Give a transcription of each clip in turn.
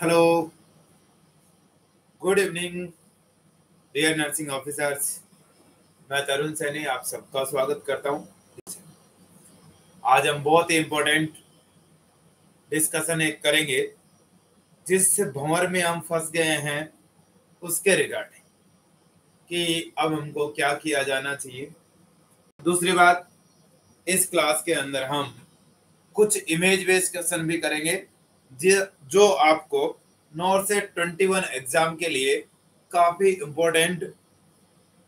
Hello good evening dear nursing officers मैं तरुण सैनी, आप सबका स्वागत करता हूँ। आज हम बहुत ही इम्पोर्टेंट डिस्कशन एक करेंगे, जिस भंवर में हम फंस गए हैं, उसके रिगार्डिंग कि अब हमको क्या किया जाना चाहिए। दूसरी बात, इस क्लास के अंदर हम कुछ इमेज बेस्ड क्वेश्चन भी करेंगे। जो आपको नॉर से ट्वेंटी वन एग्ज़ाम के लिए काफ़ी इंपॉर्टेंट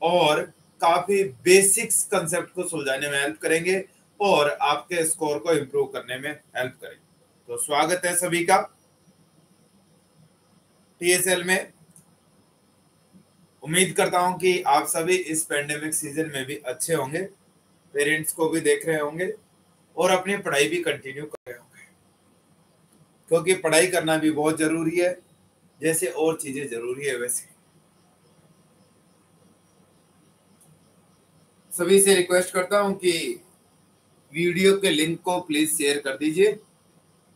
और काफ़ी बेसिक्स कंसेप्ट को सुलझाने में हेल्प करेंगे और आपके स्कोर को इंप्रूव करने में हेल्प करेंगे। तो स्वागत है सभी का टीएसएल में। उम्मीद करता हूँ कि आप सभी इस पेंडेमिक सीज़न में भी अच्छे होंगे पेरेंट्स को भी देख रहे होंगे और अपनी पढ़ाई भी कंटिन्यू कर रहे होंगे। क्योंकि पढ़ाई करना भी बहुत ज़रूरी है, जैसे और चीज़ें ज़रूरी है वैसे। सभी से रिक्वेस्ट करता हूँ कि वीडियो के लिंक को प्लीज़ शेयर कर दीजिए,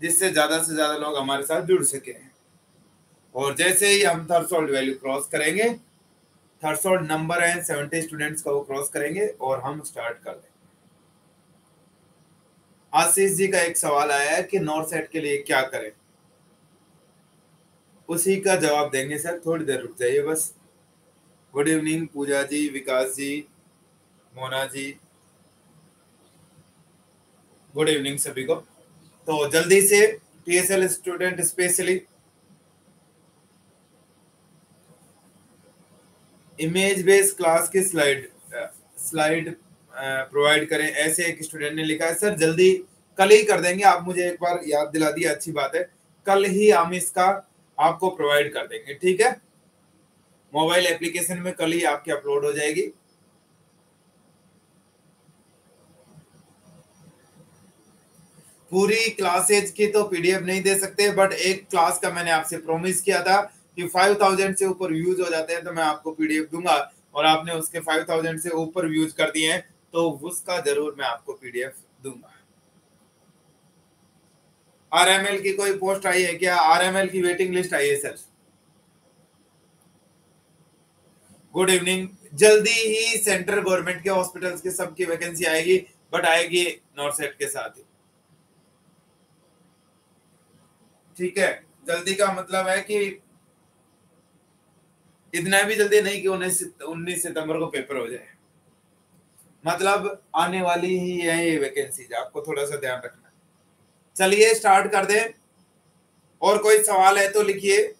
जिससे ज़्यादा से ज़्यादा लोग हमारे साथ जुड़ सके। और जैसे ही हम थर्सोल्ड वैल्यू क्रॉस करेंगे थर्सोल्ड नंबर है सेवेंटी स्टूडेंट्स का वो क्रॉस करेंगे और हम स्टार्ट कर देंगे। आशीष जी का एक सवाल आया है कि नॉर्थ साइड के लिए क्या करें? उसी का जवाब देंगे सर, थोड़ी देर रुक जाइए बस। Good evening, Pooja ji, Vikas ji, Mona ji. Good evening सभी को। तो जल्दी से TSL student specially. Image based class की स्लाइड स्लाइड प्रोवाइड करें, ऐसे एक स्टूडेंट ने लिखा है, सर, जल्दी कल ही कर देंगे, आप मुझे एक बार याद दिला दिया अच्छी बात है। कल ही हम इसका आपको प्रोवाइड कर देंगे, ठीक है? मोबाइल एप्लीकेशन में कल ही आपकी अपलोड हो जाएगी। पूरी क्लासेज की तो पीडीएफ नहीं दे सकते बट एक क्लास का मैंने आपसे प्रॉमिस किया था कि 5000 से ऊपर व्यूज़ हो जाते हैं तो मैं आपको पीडीएफ दूँगा। और आपने उसके 5000 से ऊपर व्यूज़ कर दिए हैं। तो उसका ज़रूर मैं आपको पीडीएफ दूँगा। आरएमएल की कोई पोस्ट आई है क्या? आरएमएल की वेटिंग लिस्ट आई है सर। गुड इवनिंग जल्दी ही सेंट्रल गवर्नमेंट के हॉस्पिटल्स के सबकी वैकेंसी आएगी बट आएगी नॉर्थ के साथ ही। ठीक है? जल्दी का मतलब है कि इतना भी जल्दी नहीं कि उन्नीस सितंबर को पेपर हो जाए। मतलब आने वाली ही है ये वैकेंसी आपको थोड़ा सा ध्यान रखना। चलिए स्टार्ट कर दें। और कोई सवाल है तो लिखिए।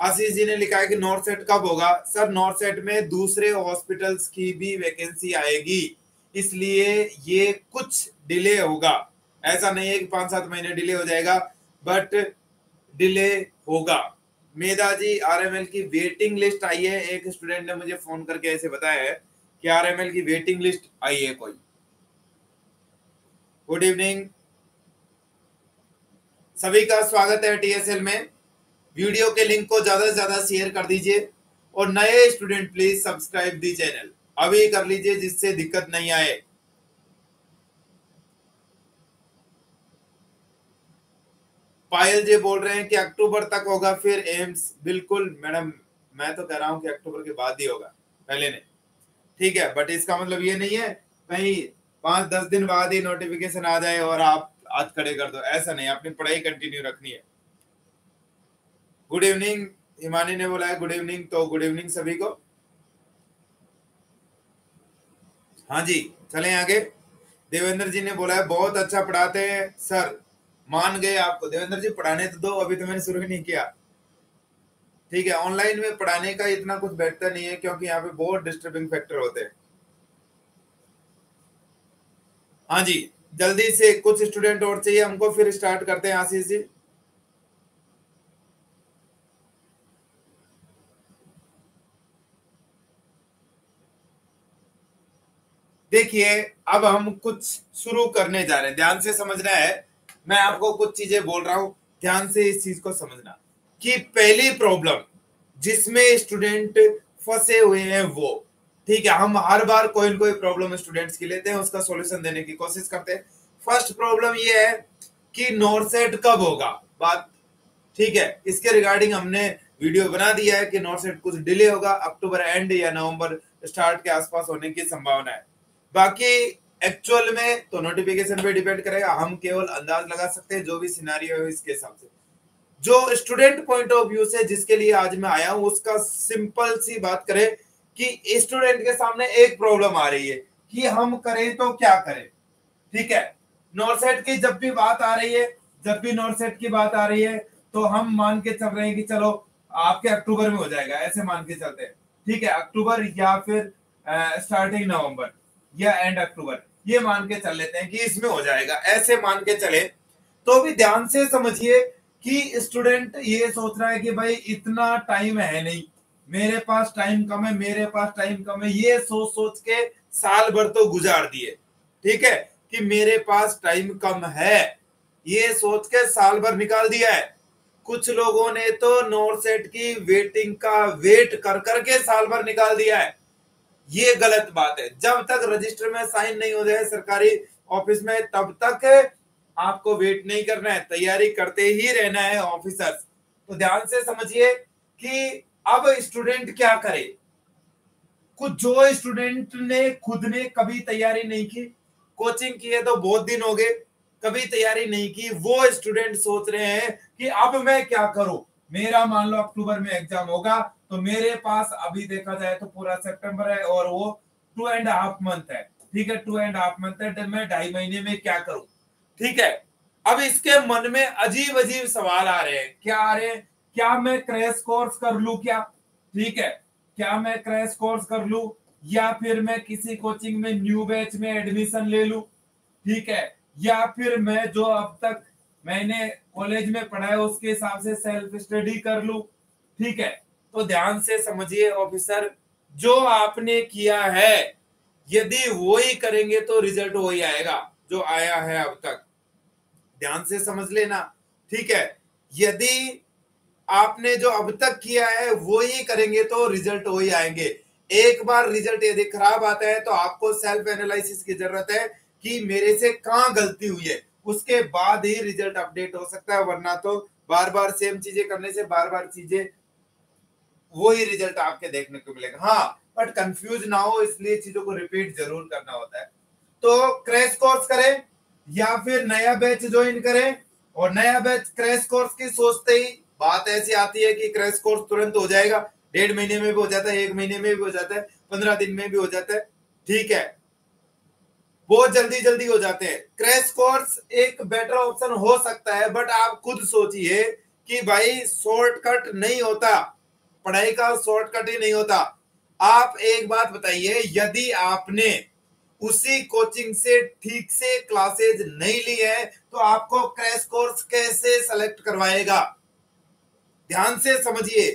आशीष जी ने लिखा है कि नॉर्थ सेट कब होगा? सर नॉर्थ सेट में दूसरे हॉस्पिटल्स की भी वैकेंसी आएगी। इसलिए ये कुछ डिले होगा। ऐसा नहीं है कि पाँच सात महीने डिले हो जाएगा बट डिले होगा। मेधा जी आरएमएल की वेटिंग लिस्ट आई है। एक स्टूडेंट ने मुझे फ़ोन करके ऐसे बताया है। कि आरएमएल की वेटिंग लिस्ट आई है कोई? गुड इवनिंग सभी का स्वागत है टीएसएल में। वीडियो के लिंक को ज़्यादा से ज़्यादा शेयर कर दीजिए और नए student please subscribe the channel अभी कर लीजिए जिससे दिक्कत नहीं आए। पायल जी बोल रहे हैं कि अक्टूबर तक होगा फिर एम्स। बिल्कुल, मैडम, मैं तो कह रहा हूँ कि अक्टूबर के बाद ही होगा। पहले नहीं। ठीक है बट इसका मतलब ये नहीं है, कहीं पाँच, दस दिन बाद ही नोटिफिकेशन आ जाए और आप हाथ खड़े कर दो। ऐसा नहीं, अपनी पढ़ाई कंटिन्यू रखनी है। गुड इवनिंग हिमानी ने बोला है गुड इवनिंग तो गुड इवनिंग सभी को। हाँ जी, चले आगे। देवेंद्र जी ने बोला है, बहुत अच्छा पढ़ाते हैं, सर, मान गए आपको। देवेंद्र जी, पढ़ाने तो दो, अभी तो मैंने शुरू ही नहीं किया। ठीक है ऑनलाइन में पढ़ाने का इतना कुछ बेहतर नहीं है क्योंकि यहाँ पे बहुत डिस्टर्बिंग फैक्टर होते हैं। हाँ जी, जल्दी से कुछ स्टूडेंट और चाहिए हमको, फिर स्टार्ट करते हैं आशीष जी। देखिए, अब हम कुछ शुरू करने जा रहे हैं। ध्यान से समझना है, मैं आपको कुछ चीज़ें बोल रहा हूँ। ध्यान से इस चीज़ को समझना। कि पहली प्रॉब्लम जिसमें स्टूडेंट फंसे हुए हैं वो। ठीक है, हम हर बार कोई ना कोई प्रॉब्लम स्टूडेंट्स की लेते हैं, उसका सॉल्यूशन देने की कोशिश करते हैं। फ़र्स्ट प्रॉब्लम ये है कि नॉर्सेट कब होगा? बात ठीक है, इसके रिगार्डिंग हमने वीडियो बना दिया है कि नॉट सेट कुछ डिले होगा अक्टूबर एंड या नवंबर स्टार्ट के आसपास होने की संभावना है। बाकी एक्चुअल में तो नोटिफिकेशन पे डिपेंड करेगा, हम केवल अंदाज लगा सकते हैं, जो भी सिनारियो है इसके हिसाब से। जो स्टूडेंट पॉइंट ऑफ़ व्यू से जिसके लिए आज मैं आया हूँ, उसका सिंपल सी बात करें कि स्टूडेंट के सामने एक प्रॉब्लम आ रही है कि हम करें तो क्या करें? ठीक है? नॉर्सेट की जब भी बात आ रही है, जब भी नॉर्सेट की बात आ रही है तो हम मान के चल रहे हैं कि चलो, आपके अक्टूबर में हो जाएगा, ऐसे मान के चलते हैं। ठीक है? अक्टूबर या फिर स्टार्टिंग नवंबर या एंड अक्टूबर ये मान के चल लेते हैं कि इसमें हो जाएगा। ऐसे मान के चले तो भी ध्यान से समझिए कि स्टूडेंट ये सोच रहा है कि भाई इतना टाइम है नहीं। मेरे पास टाइम कम है, मेरे पास टाइम कम है। ये सोच सोच के साल भर तो गुजार दिए। ठीक है? कि मेरे पास टाइम कम है। ये सोच के साल भर निकाल दिया है। कुछ लोगों ने तो नोट सेट की वेटिंग का वेट कर करके साल भर निकाल दिया है। ये गलत बात है। जब तक रजिस्टर में साइन नहीं हो जाए सरकारी ऑफ़िस में, तब तक आपको वेट नहीं करना है, तैयारी करते ही रहना है ऑफिसर तो ध्यान से समझिए कि अब स्टूडेंट क्या करे? कुछ जो स्टूडेंट ने खुद ने कभी तैयारी नहीं की कोचिंग की है तो बहुत दिन हो गए, कभी तैयारी नहीं की, वो स्टूडेंट सोच रहे हैं कि अब मैं क्या करूँ? मेरा मान लो अक्टूबर में एग्ज़ाम होगा तो मेरे पास अभी देखा जाए तो पूरा सितंबर है और वो टू एंड हाफ़ मंथ है। ठीक है टू एंड हाफ़ मंथ है तो मैं ढाई महीने में क्या करूँ? ठीक है? अब इसके मन में अजीब अजीब सवाल आ रहे हैं। क्या आ रहे हैं? क्या मैं क्रैश कोर्स कर लू क्या? ठीक है। क्या मैं क्रैश कोर्स कर लू? या फिर मैं किसी कोचिंग में न्यू बैच में एडमिशन ले लू? ठीक है। या फिर मैं जो अब तक मैंने कॉलेज में पढ़ा है उसके हिसाब से सेल्फ स्टडी कर लू? ठीक है। तो ध्यान से समझिए, ऑफिसर, जो आपने किया है, यदि वो ही करेंगे तो रिज़ल्ट वही आएगा, जो आया है अब तक। ध्यान से समझ लेना। ठीक है? यदि आपने जो अब तक किया है, वो ही करेंगे तो रिज़ल्ट वही आएँगे। एक बार रिज़ल्ट यदि खराब आता है तो आपको सेल्फ एनालिसिस की ज़रूरत है कि मेरे से कहाँ गलती हुई है। उसके बाद ही रिज़ल्ट अपडेट हो सकता है, वरना तो बार बार सेम चीज़ें करने से बार बार चीज़ें वो ही रिज़ल्ट आपके देखने को मिलेगा। हाँ बट कंफ्यूज ना हो, इसलिए चीज़ों को रिपीट ज़रूर करना होता है। तो क्रैश कोर्स करें। या फिर नया बैच ज्वाइन करें और नया बैच क्रैश कोर्स की सोचते ही बात ऐसी आती है कि क्रैश कोर्स तुरंत हो जाएगा। डेढ़ महीने में भी हो जाता है, एक महीने में भी हो जाता है, पंद्रह दिन में भी हो जाता है। ठीक है। बहुत जल्दी जल्दी हो जाते हैं। क्रैश कोर्स एक बेटर ऑप्शन हो सकता है बट आप खुद सोचिए कि भाई शॉर्टकट नहीं होता। पढ़ाई का शॉर्टकट ही नहीं होता। आप एक बात बताइए, यदि आपने उसी कोचिंग से ठीक से क्लासेज नहीं ली है तो आपको क्रैश कोर्स कैसे सेलेक्ट करवाएगा? ध्यान से समझिए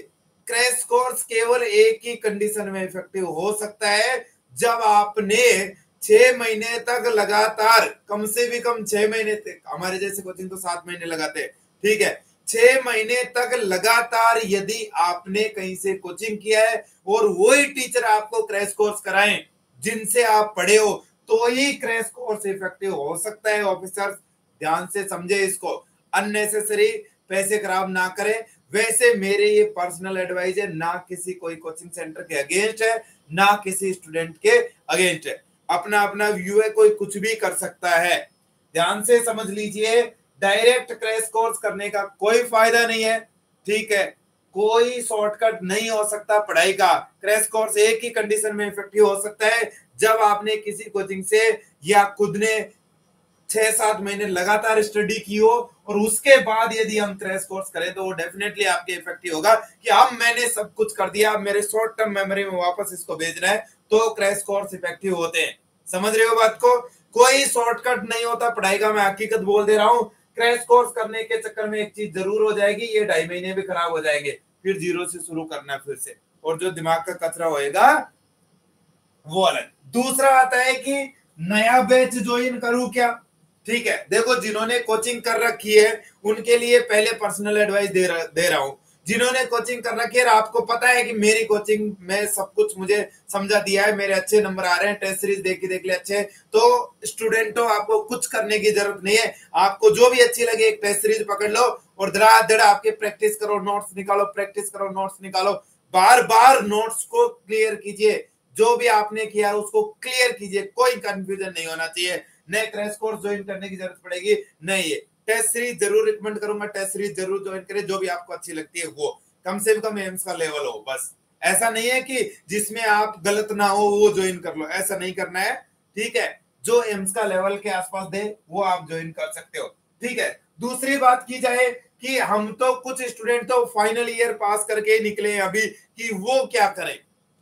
क्रैश कोर्स केवल एक ही कंडीशन में इफ़ेक्टिव हो सकता है, जब आपने छह महीने तक लगातार, कम से भी कम छह महीने तक, हमारे जैसे कोचिंग तो सात महीने लगाते हैं, ठीक है, छह महीने तक लगातार यदि आपने कहीं से कोचिंग किया है, और वही टीचर आपको क्रैश कोर्स कराएँ जिनसे आप पढ़े हो तो ही क्रैश कोर्स इफ़ेक्टिव हो। सकता है ऑफिसर ध्यान से समझे इसको। अननेसेसरी पैसे खराब ना करें। वैसे मेरे ये पर्सनल एडवाइस है, ना किसी कोई कोचिंग सेंटर के अगेंस्ट है, ना किसी स्टूडेंट के अगेंस्ट है। अपना अपना व्यू है, कोई कुछ भी कर सकता है। ध्यान से समझ लीजिए डायरेक्ट क्रैश कोर्स करने का कोई फ़ायदा नहीं है। ठीक है? कोई शॉर्टकट नहीं हो सकता पढ़ाई का। क्रैश कोर्स एक ही कंडीशन में इफ़ेक्टिव हो सकता है। जब आपने किसी कोचिंग से या खुद ने छह सात महीने लगातार स्टडी की हो और उसके बाद यदि हम क्रैश कोर्स करें तो वो डेफिनेटली आपके इफ़ेक्टिव होगा कि अब मैंने सब कुछ कर दिया मेरे शॉर्ट टर्म मेमोरी में वापस इसको भेजना है तो क्रैश कोर्स इफ़ेक्टिव होते हैं। समझ रहे हो बात को? कोई शॉर्टकट नहीं होता, पढ़ाई का मैं हकीकत बोल दे रहा हूँ। क्रैश कोर्स करने के चक्कर में एक चीज़ ज़रूर हो जाएगी, ये ढाई महीने भी खराब हो जाएँगे। फिर ज़ीरो से शुरू करना फिर से। और जो दिमाग का कचरा होएगा, वो अलग। दूसरा आता है कि नया बैच ज्वाइन करूँ क्या? ठीक है? देखो, जिन्होंने कोचिंग कर रखी है, उनके लिए पहले पर्सनल एडवाइस दे रहा दे रहा हूँ। जिन्होंने कोचिंग कर रखी है आपको पता है कि मेरी कोचिंग में सब कुछ मुझे समझा दिया है, मेरे अच्छे नंबर आ रहे हैं टेस्ट सीरीज़ देख देख ले अच्छे। तो स्टूडेंटों आपको कुछ करने की ज़रूरत नहीं है। आपको जो भी अच्छी लगे, एक टेस्ट सीरीज़ पकड़ लो और धड़ाधड़ आपके प्रैक्टिस करो नोट्स निकालो प्रैक्टिस करो नोट्स निकालो। बार बार नोट्स को क्लियर कीजिए। जो भी आपने किया है उसको क्लियर कीजिए। कोई कंफ्यूजन नहीं होना चाहिए। नए क्रैश कोर्स ज्वाइन करने की ज़रूरत पड़ेगी। नहीं है टेस्ट सीरीज़ ज़रूर रिकमेंड करूँगा टेस्ट सीरीज़ ज़रूर ज्वाइन करें, जो भी आपको अच्छी लगती है, वो। कम से कम एम्स का लेवल हो, बस। ऐसा नहीं है कि जिसमें आप गलत ना हो, वो ज्वाइन कर लो। ऐसा नहीं करना है, ठीक है? जो एम्स का लेवल के आसपास दे, वो आप ज्वाइन कर सकते हो, ठीक है? दूसरी बात की जाए कि हम तो कुछ स्टूडेंट तो फाइनल ईयर पास करके निकले अभी, कि वो क्या करें?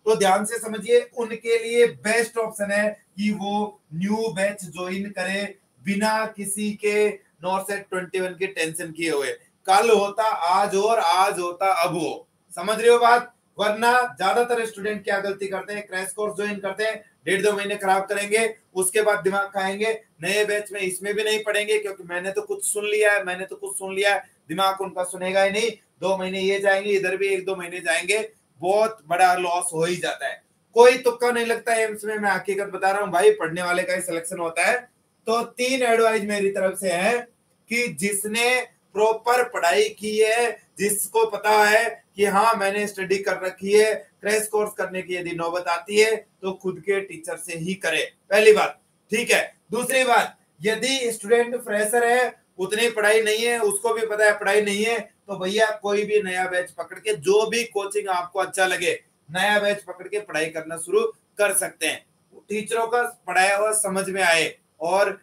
तो ध्यान से समझिए, उनके लिए बेस्ट ऑप्शन है कि वो न्यू बैच ज्वाइन करे, बिना किसी के नॉर्थ सेट ट्वेंटी वन की टेंशन किए हुए। कल होता, आज और आज होता, अब हो। समझ रहे हो बात? वरना ज़्यादातर स्टूडेंट क्या गलती करते हैं? क्रैश कोर्स ज्वाइन करते हैं, डेढ़ दो महीने खराब करेंगे, उसके बाद दिमाग खाएँगे, नए बैच में इसमें भी नहीं पढ़ेंगे, क्योंकि मैंने तो कुछ सुन लिया है, मैंने तो कुछ सुन लिया है। दिमाग उनका सुनेगा ही नहीं। दो महीने ये जाएँगे, इधर भी एक दो महीने जाएँगे, बहुत बड़ा लॉस हो ही जाता है। कोई तुक्का नहीं लगता है एम्स में, मैं हकीकत बता रहा हूँ, भाई, पढ़ने वाले का ही सिलेक्शन होता है। तो तीन एडवाइज मेरी तरफ़ से है। कि जिसने प्रॉपर पढ़ाई की है, जिसको पता है कि हाँ मैंने स्टडी कर रखी है क्रैश कोर्स करने की यदि नौबत आती है तो खुद के टीचर से ही करे। पहली बात, ठीक है? दूसरी बात, यदि स्टूडेंट फ्रेशर है, उतनी पढ़ाई नहीं है, उसको भी पता है पढ़ाई नहीं है तो भैया कोई भी नया बैच पकड़ के, जो भी कोचिंग आपको अच्छा लगे, नया बैच पकड़ के पढ़ाई करना शुरू कर सकते हैं। टीचरों का पढ़ाया हुआ समझ में आए और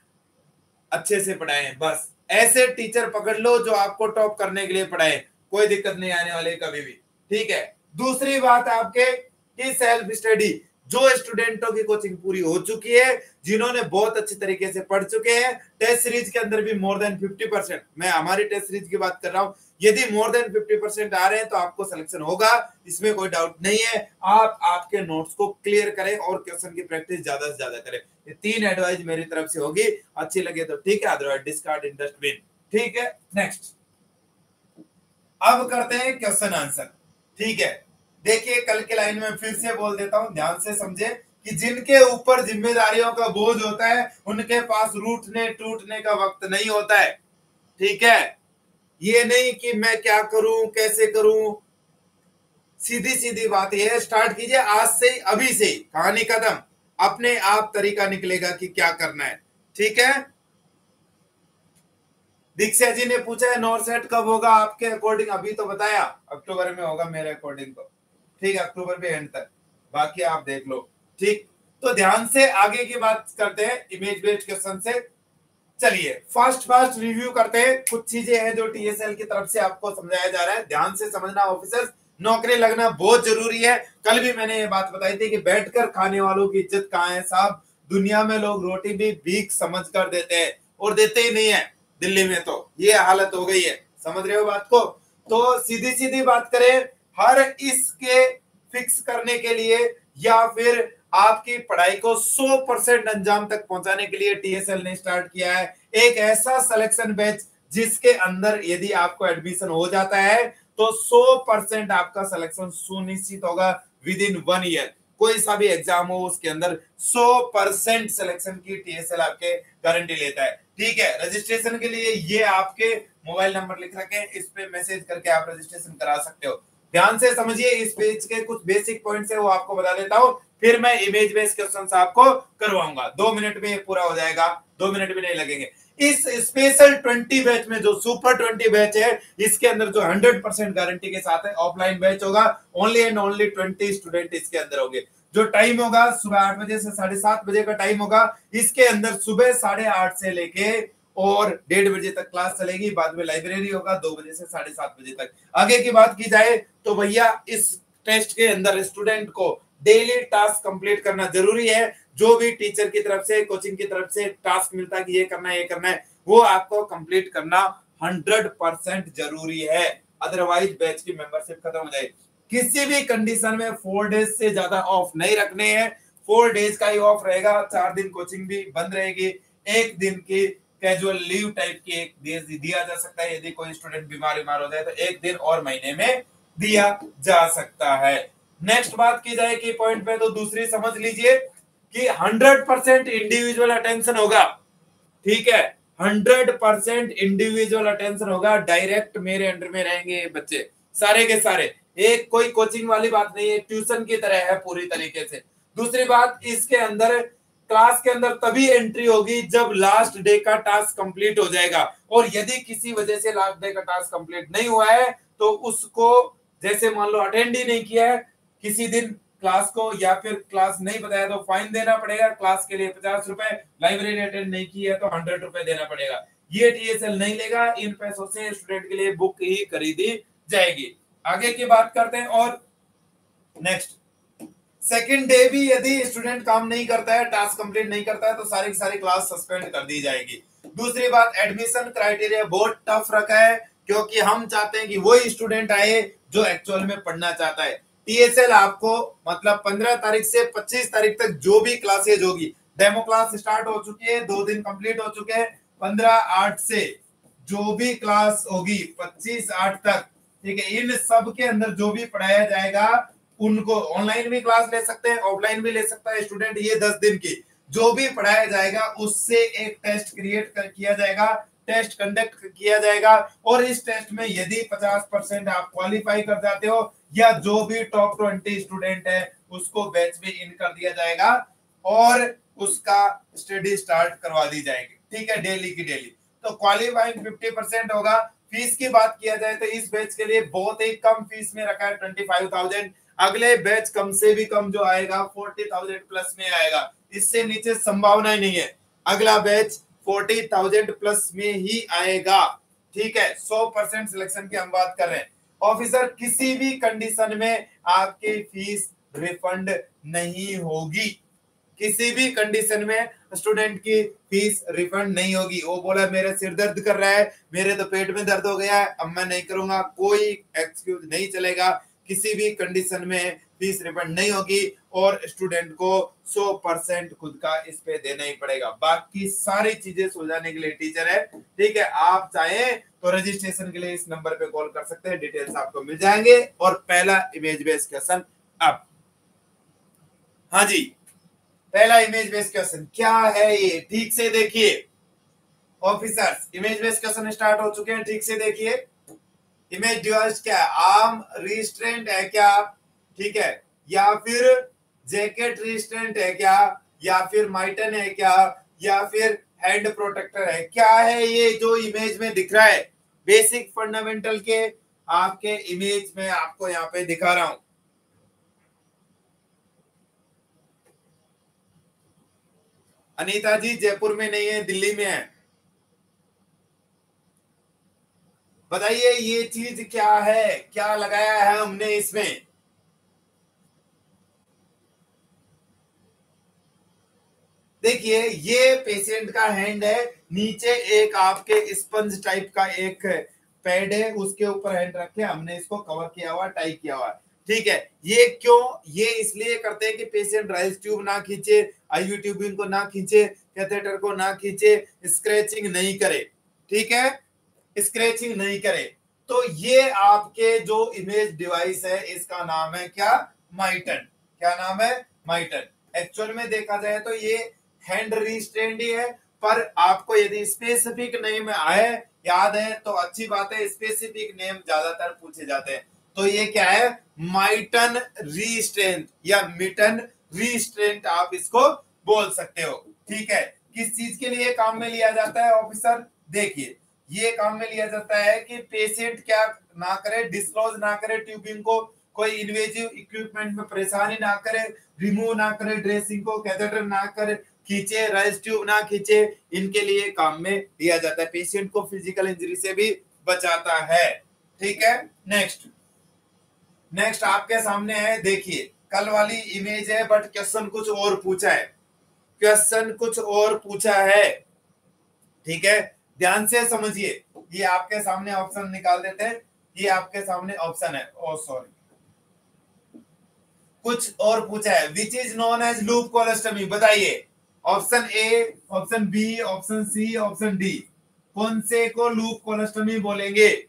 अच्छे से पढ़ाए, बस। ऐसे टीचर पकड़ लो जो आपको टॉप करने के लिए पढ़ाए। कोई दिक्कत नहीं आने वाली कभी भी। ठीक है? दूसरी बात आपके कि सेल्फ स्टडी जो स्टूडेंटों की कोचिंग पूरी हो चुकी है, जिन्होंने बहुत अच्छे तरीके से पढ़ चुके हैं टेस्ट सीरीज़ के अंदर भी मोर देन 50 परसेंट मैं हमारी टेस्ट सीरीज़ की बात कर रहा हूँ। यदि मोर देन 50 परसेंट आ रहे हैं तो आपको सिलेक्शन होगा। इसमें कोई डाउट नहीं है। आप आपके नोट्स को क्लियर करें और क्वेश्चन की प्रैक्टिस ज़्यादा से ज़्यादा करें। ये तीन एडवाइस मेरी तरफ़ से होगी। अच्छी लगे तो ठीक है अदरवाइज़ डिस्कार्ड इन डस्टबिन ठीक है नेक्स्ट अब करते हैं क्वेश्चन आंसर ठीक है, देखिए कल के लाइन में फिर से बोल देता हूँ, ध्यान से समझे कि जिनके ऊपर जिम्मेदारियों का बोझ होता है, उनके पास रूठने टूटने का वक्त नहीं होता है। ठीक है ये नहीं कि मैं क्या करूँ, कैसे करूँ? सीधी सीधी बात यह स्टार्ट कीजिए आज से अभी से कहानी कदम अपने आप तरीका निकलेगा कि क्या करना है। ठीक है? दीक्षा जी ने पूछा है नॉर सेट कब होगा आपके अकॉर्डिंग अभी तो बताया, अक्टूबर में होगा मेरे अकॉर्डिंग तो ठीक है, अक्टूबर के एंड तक। बाकी आप देख लो। ठीक? तो ध्यान से आगे की बात करते हैं इमेज बेस्ड क्वेश्चन से। चलिए फास्ट फास्ट रिव्यू करते हैं। कुछ चीज़ें हैं जो टीएसएल की तरफ़ से आपको समझाया जा रहा है। ध्यान से समझना ऑफिसर्स नौकरी लगना बहुत ज़रूरी है। कल भी मैंने ये बात बताई थी कि बैठकर खाने वालों की इज़्ज़त कहाँ है साहब? दुनिया में लोग रोटी भी भीख समझ कर देते हैं और देते ही नहीं है दिल्ली में तो। ये हालत हो गई है। समझ रहे हो बात को? तो सीधी सीधी बात करें, हर इसके फिक्स करने के लिए या फिर आपकी पढ़ाई को 100 परसेंट अंजाम तक पहुँचाने के लिए टीएसएल ने स्टार्ट किया है। एक ऐसा सिलेक्शन बैच जिसके अंदर यदि आपको एडमिशन हो जाता है तो 100 परसेंट आपका सिलेक्शन सुनिश्चित होगा विद इन वन ईयर कोई सा भी एग्ज़ाम हो, उसके अंदर 100 परसेंट सिलेक्शन की टीएसएल आपके गारंटी लेता है। ठीक है रजिस्ट्रेशन के लिए ये आपके मोबाइल नंबर लिख रखे हैं। इस पे मैसेज करके आप रजिस्ट्रेशन करा सकते हो। ध्यान से समझिए, इस पेज के कुछ बेसिक पॉइंट्स है, वो आपको बता देता हूँ। फिर मैं इमेज बेस्ड क्वेश्चन आपको करवाऊँगा। दो मिनट में पूरा हो जाएगा, दो मिनट भी नहीं लगेंगे। इस स्पेशल 20 बैच में जो सुपर 20 बैच है, इसके अंदर जो 100 परसेंट गारंटी के साथ है ऑफलाइन बैच होगा ओनली एंड ओनली 20 स्टूडेंट इसके अंदर होंगे। जो टाइम होगा, सुबह आठ बजे से साढ़े सात बजे का टाइम होगा, इसके अंदर सुबह साढ़े आठ से लेके और डेढ़ बजे तक क्लास चलेगी, बाद में लाइब्रेरी होगा, दो बजे से साढ़े सात बजे तक। आगे की बात की जाए तो भैया इस टेस्ट के अंदर स्टूडेंट को डेली टास्क कंप्लीट करना ज़रूरी है। जो भी टीचर की तरफ़ से कोचिंग की तरफ़ से टास्क मिलता है कि ये करना है, ये करना है, वो आपको कंप्लीट करना हंड्रेड परसेंट ज़रूरी है। अदरवाइज़ बैच की मेंबरशिप खत्म हो जाएगी किसी भी कंडीशन में फोर डेज़ से ज़्यादा ऑफ़ नहीं रखने हैं। फोर डेज़ का ही ऑफ़ रहेगा, चार दिन कोचिंग भी बंद रहेगी। एक दिन की कैजुअल लीव टाइप की एक दिया जा सकता है। यदि कोई स्टूडेंट बीमार बीमार हो जाए तो एक दिन और महीने में दिया जा सकता है। नेक्स्ट बात की जाए की पॉइंट पे तो दूसरी समझ लीजिए कि 100 परसेंट इंडिविजुअल अटेंशन होगा। ठीक है? 100 परसेंट इंडिविजुअल अटेंशन होगा। डायरेक्ट मेरे अंडर में रहेंगे बच्चे। सारे के सारे। एक कोई कोचिंग वाली बात नहीं है। ट्यूशन की तरह है पूरी तरीके से। दूसरी बात, इसके अंदर क्लास के अंदर तभी एंट्री होगी जब लास्ट डे का टास्क कंप्लीट हो जाएगा। और यदि किसी वजह से लास्ट डे का टास्क कंप्लीट नहीं हुआ है तो उसको, जैसे मान लो अटेंड ही नहीं किया है किसी दिन क्लास को या फिर क्लास नहीं बताया तो फाइन देना पड़ेगा। क्लास के लिए पचास रुपए लाइब्रेरी अटेंड नहीं की है तो हंड्रेड रुपए देना पड़ेगा। ये टीएसएल नहीं लेगा, इन पैसों से स्टूडेंट के लिए बुक ही खरीदी जाएगी। आगे की बात करते हैं और नेक्स्ट सेकेंड डे भी यदि स्टूडेंट काम नहीं करता है टास्क कंप्लीट नहीं करता है तो सारी की सारी क्लास सस्पेंड कर दी जाएगी। दूसरी बात एडमिशन क्राइटेरिया बहुत टफ रखा है, क्योंकि हम चाहते हैं कि वही स्टूडेंट आए जो एक्चुअल में पढ़ना चाहता है। टीएसएल आपको मतलब 15 तारीख से 25 तारीख तक जो भी क्लासेज होगी डेमो क्लास स्टार्ट हो चुकी है, दो दिन कंप्लीट हो चुके हैं, पंद्रह आठ से जो भी क्लास होगी, पच्चीस आठ तक, ठीक है, इन सब के अंदर जो भी पढ़ाया जाएगा, उनको ऑनलाइन भी क्लास ले सकते हैं ऑफलाइन भी ले सकता है स्टूडेंट ये दस दिन की। जो भी पढ़ाया जाएगा, उससे एक टेस्ट क्रिएट कर किया जाएगा टेस्ट कंडक्ट किया जाएगा और इस टेस्ट में यदि 50 परसेंट आप क्वालिफाई कर जाते हो या जो भी टॉप ट्वेंटी स्टूडेंट है, उसको बैच में इन कर दिया जाएगा और उसका स्टडी स्टार्ट करवा दी जाएगी। ठीक है डेली की डेली तो क्वालिफाइंग 50 परसेंट होगा। फ़ीस की बात किया जाए तो इस बैच के लिए बहुत ही कम फ़ीस में रखा है ट्वेंटी फाइव थाउज़ेंड अगले बैच कम से भी कम जो आएगा फोर्टी थाउज़ेंड प्लस में आएगा। इससे नीचे संभावना ही नहीं है। अगला बैच फोर्टी थाउज़ेंड प्लस में ही आएगा। ठीक है, सौ परसेंट सिलेक्शन की हम बात कर रहे हैं। ऑफिसर, किसी भी कंडीशन में आपकी फ़ीस रिफंड नहीं होगी। किसी भी कंडीशन में स्टूडेंट की फ़ीस रिफंड नहीं होगी। वो बोला, मेरा सिर दर्द कर रहा है, मेरे तो पेट में दर्द हो गया है, अब मैं नहीं करूँगा, कोई एक्सक्यूज नहीं चलेगा। किसी भी कंडीशन में फ़ीस रिफंड नहीं होगी और स्टूडेंट को 100 परसेंट खुद का इस पे देना ही पड़ेगा। बाकी सारी चीज़ें सुलझाने के लिए टीचर है। ठीक है, आप चाहे तो रजिस्ट्रेशन के लिए इस नंबर पे कॉल कर सकते हैं। डिटेल्स आपको मिल जाएँगे। और पहला इमेज बेस्ड क्वेश्चन अब। हाँ जी, पहला इमेज बेस्ड क्वेश्चन क्या है ये? ठीक से देखिए। Officers image based question start हो चुके हैं। ठीक से देखिए। इमेज डिवाइस क्या है? आर्म रिस्ट्रेंट है क्या? ठीक है? या फिर जैकेट रिस्ट्रेंट है क्या? या फिर माइटन है क्या? या फिर हैंड प्रोटेक्टर है? क्या है ये जो इमेज में दिख रहा है? बेसिक फंडामेंटल के आपके इमेज में आपको यहाँ पे दिखा रहा हूँ। अनीता जी, जयपुर में नहीं है, दिल्ली में है। बताइए, ये चीज़ क्या है? क्या लगाया है हमने इसमें? देखिए, ये पेशेंट का हैंड है, नीचे एक आपके स्पंज टाइप का एक पैड है, उसके ऊपर हैंड रखे, हमने इसको कवर किया हुआ टाई किया हुआ। ठीक है, ये क्यों? ये इसलिए करते हैं कि पेशेंट राइस ट्यूब ना खींचे आईवी ट्यूबिंग को ना खींचे कैथेटर को ना खींचे स्क्रेचिंग नहीं करे। ठीक है? स्क्रेचिंग नहीं करे। तो ये आपके जो इमेज डिवाइस है, इसका नाम है क्या? माइटन क्या नाम है? माइटन एक्चुअल में देखा जाए तो ये हैंड रिस्टेंड ही है, पर आपको यदि स्पेसिफिक नेम आए, याद है तो अच्छी बात है स्पेसिफिक नेम ज़्यादातर पूछे जाते हैं। तो ये क्या है? माइटन रीस्ट्रेंथ या मिटन रीस्ट्रेंथ आप इसको बोल सकते हो। ठीक है? किस चीज़ के लिए काम में लिया जाता है ऑफिसर देखिए, ये काम में लिया जाता है कि पेशेंट क्या ना करे डिस्क्लोज ना करे ट्यूबिंग को, कोई इन्वेजिव इक्विपमेंट में परेशानी ना करे रिमूव ना करे ड्रेसिंग को कैथेटर ना करे खींचे राइस ट्यूब ना खींचे इनके लिए काम में लिया जाता है। पेशेंट को फ़िज़िकल इंजरी से भी बचाता है। ठीक है? नेक्स्ट नेक्स्ट आपके सामने है देखिए कल वाली इमेज है बट क्वेश्चन कुछ और पूछा है। क्वेश्चन कुछ और पूछा है। ठीक है? ध्यान से समझिए। ये आपके सामने ऑप्शन निकाल देते हैं। ये आपके सामने ऑप्शन है। ओ oh, सॉरी कुछ और पूछा है। Which is known as loop colostomy बताइए। Option A, option B, option C, option D. कौन से को लूप कोलेस्टमी बोलेंगे?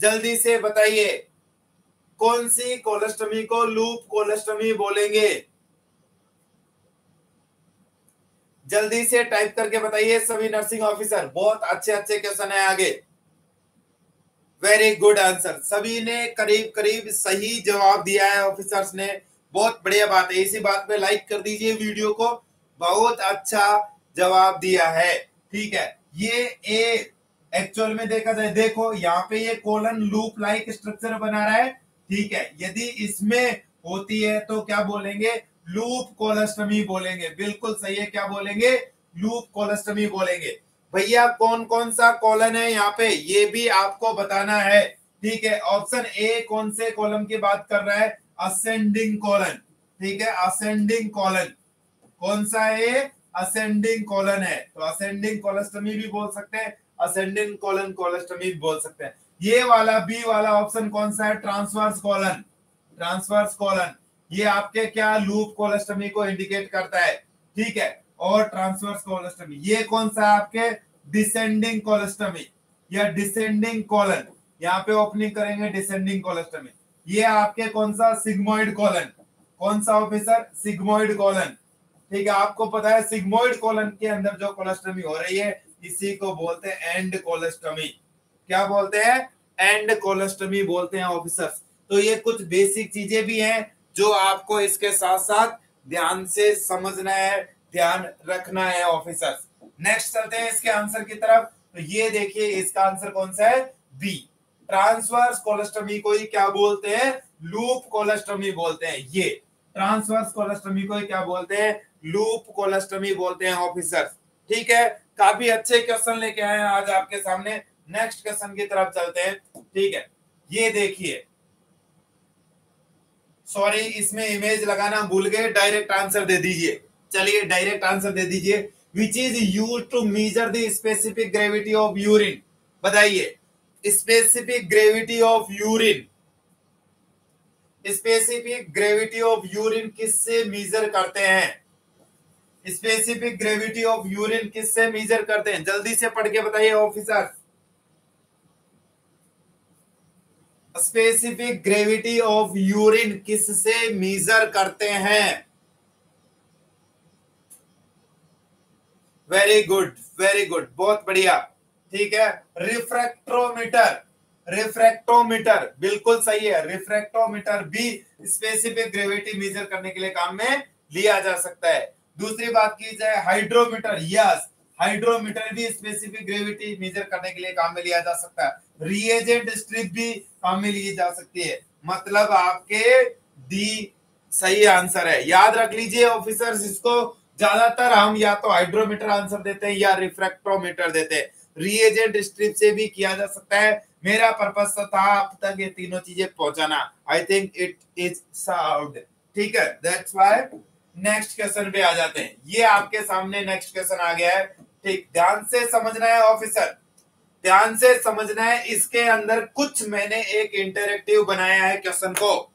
जल्दी से बताइए। कौन सी कोलेस्टमी को लूप कोलेस्टमी बोलेंगे? जल्दी से टाइप करके बताइए सभी नर्सिंग ऑफिसर बहुत अच्छे अच्छे क्वेश्चन है आगे। वेरी गुड आंसर सभी ने करीब करीब सही जवाब दिया है ऑफिसर्स ने। बहुत बढ़िया बात है। इसी बात पे लाइक कर दीजिए वीडियो को। बहुत अच्छा जवाब दिया है। ठीक है, ये ए एक्चुअल में देखा जाए, देखो यहाँ पे ये कोलन लूप लाइक स्ट्रक्चर बना रहा है। ठीक है, यदि इसमें होती है तो क्या बोलेंगे? लूप कोलेस्टमी बोलेंगे। बिल्कुल सही है, क्या बोलेंगे? लूप कोलेस्टमी बोलेंगे। भैया कौन कौन सा कॉलन है यहाँ पे? ये भी आपको बताना है। ठीक है ऑप्शन ए कौन से कॉलम की बात कर रहा है? असेंडिंग कॉलन ठीक है असेंडिंग कॉलन कौन सा है? असेंडिंग कॉलन है। तो असेंडिंग कोलेस्टमी भी बोल सकते हैं असेंडिंग कॉलन कोलेस्टमी भी बोल सकते हैं। ये वाला बी वाला ऑप्शन कौन सा है? ट्रांसवर्स कॉलन ट्रांसवर्स कॉलन ये आपके क्या लूप कोलेस्टमी को इंडिकेट करता है। ठीक है? और ट्रांसवर्स कोलेस्टमी ये कौन सा है आपके? डिसेंडिंग कोलेस्टमी या डिसेंडिंग कॉलन यहाँ पे ओपनिंग करेंगे डिसेंडिंग कोलेस्टमी ये आपके कौन सा? सिग्मोइड कॉलन कौन सा ऑफिसर सिग्मोइड कॉलन ठीक है, आपको पता है सिग्मोइड कोलन के अंदर जो कोलेस्टमी हो रही है, इसी को बोलते हैं एंड कोलेस्टमी क्या बोलते हैं? एंड कोलेस्टमी बोलते हैं ऑफिसर्स तो ये कुछ बेसिक चीज़ें भी हैं जो आपको इसके साथ साथ ध्यान से समझना है, ध्यान रखना है ऑफिसर्स नेक्स्ट चलते हैं इसके आंसर की तरफ़। तो ये देखिए, इसका आंसर कौन सा है? बी ट्रांसवर्स कोलेस्टमी को ही क्या बोलते हैं? लूप कोलेस्टमी बोलते हैं। ये। ट्रांसवर्स कोलेस्टमी को ही क्या बोलते हैं? लूप कोलेस्टमी बोलते हैं ऑफिसर ठीक है? काफ़ी अच्छे क्वेश्चन लेके आए हैं आज आपके सामने। नेक्स्ट क्वेश्चन की तरफ़ चलते हैं। ठीक है? ये देखिए। सॉरी इसमें इमेज लगाना भूल गए। डायरेक्ट आंसर दे दीजिए। चलिए डायरेक्ट आंसर दे दीजिए। Which is use to measure the specific gravity of urine बताइए। Specific gravity of urine specific gravity of urine किससे मेजर करते हैं? स्पेसिफिक ग्रेविटी ऑफ़ यूरिन किससे मेजर करते हैं? जल्दी से पढ़ के बताइए officer specific gravity of urine किससे मेजर करते हैं? वेरी गुड वेरी गुड बहुत बढ़िया। ठीक है? रिफ्रैक्ट्रोमीटर रिफ्रैक्टोमीटर बिल्कुल सही है। रिफ्रैक्टोमीटर भी स्पेसिफिक ग्रेविटी मेजर करने के लिए काम में लिया जा सकता है। दूसरी बात की जाए हाइड्रोमीटर यस हाइड्रोमीटर भी स्पेसिफिक ग्रेविटी मेजर करने के लिए काम में लिया जा सकता है। रिएजेंट स्ट्रिप भी काम में ली जा सकती है। मतलब आपके डी सही आंसर है। याद रख लीजिए ऑफिसर्स इसको ज़्यादातर हम या तो हाइड्रोमीटर आंसर देते हैं या रिफ्रैक्टोमीटर देते हैं। रिएजेंट स्ट्रिप से भी किया जा सकता है। मेरा पर्पज था आप तक ये तीनों चीज़ें पहुंचाना। I think it is sound ठीक है दैट्स व्हाई नेक्स्ट क्वेश्चन पे आ जाते हैं। ये आपके सामने नेक्स्ट क्वेश्चन आ गया है। ठीक, ध्यान से समझना है ऑफिसर ध्यान से समझना है, इसके अंदर कुछ मैंने एक इंटरेक्टिव बनाया है क्वेश्चन को।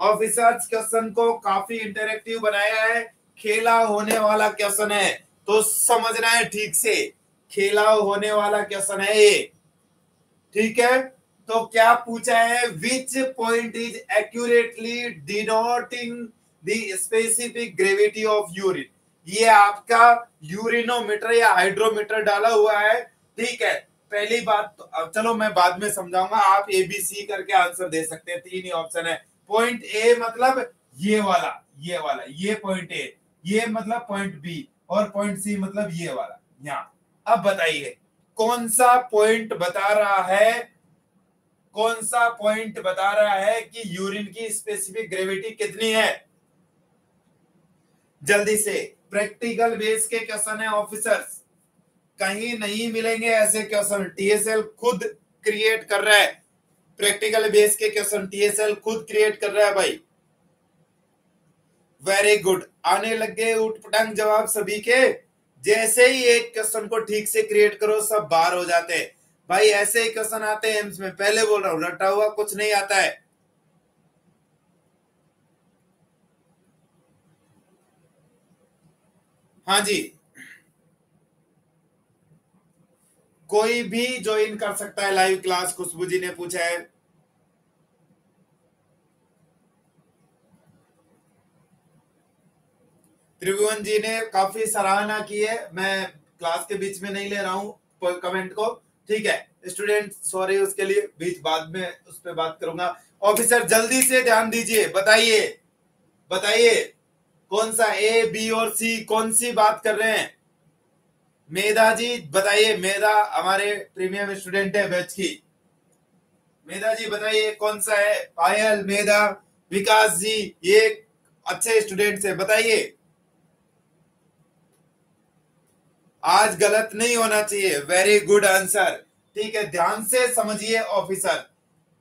ऑफिसर्स क्वेश्चन को काफ़ी इंटरेक्टिव बनाया है। खेला होने वाला क्वेश्चन है। तो समझना है ठीक से। खेला होने वाला क्वेश्चन है ये। ठीक है? तो क्या पूछा है which point is accurately denoting specific gravity of urine ये आपका यूरिनोमीटर या हाइड्रोमीटर डाला हुआ है। ठीक है, पहली बात तो अब चलो मैं बाद में समझाऊँगा। आप ए बी सी करके आंसर दे सकते हैं। तीन ही ऑप्शन है। पॉइंट ए मतलब ये वाला ये वाला, ये पॉइंट ए ये मतलब पॉइंट बी और पॉइंट सी मतलब ये वाला। यहाँ, अब बताइए, कौन सा पॉइंट बता रहा है? कौन सा पॉइंट बता रहा है कि यूरिन की स्पेसिफिक ग्रेविटी कितनी है? जल्दी से। प्रैक्टिकल बेस के क्वेश्चन है ऑफिसर्स कहीं नहीं मिलेंगे ऐसे क्वेश्चन टीएसएल खुद क्रिएट कर रहा है। प्रैक्टिकल बेस के क्वेश्चन टीएसएल खुद क्रिएट कर रहा है भाई। वेरी गुड आने लग गए उठपटांग जवाब सभी के। जैसे ही एक क्वेश्चन को ठीक से क्रिएट करो, सब बाहर हो जाते हैं। भाई ऐसे ही क्वेश्चन आते हैं मैं। पहले बोल रहा हूँ, रटा हुआ कुछ नहीं आता है। हाँ जी। कोई भी ज्वाइन कर सकता है लाइव क्लास खुशबू जी ने पूछा है। त्रिभुवन जी ने काफ़ी सराहना की है। मैं क्लास के बीच में नहीं ले रहा हूँ कमेंट को। ठीक है स्टूडेंट सॉरी उसके लिए, बीच बाद में उस पर बात करूँगा। ऑफिसर जल्दी से ध्यान दीजिए, बताइए बताइए। कौन सा ए बी और सी कौन सी बात कर रहे हैं? मेधा जी, बताइए, मेधा हमारे प्रीमियम स्टूडेंट है बैच की। मेधा जी, बताइए, कौन सा है? पायल, मेधा, विकास जी, ये अच्छे स्टूडेंट है, बताइए। आज गलत नहीं होना चाहिए। वेरी गुड आंसर ठीक है, ध्यान से समझिए ऑफिसर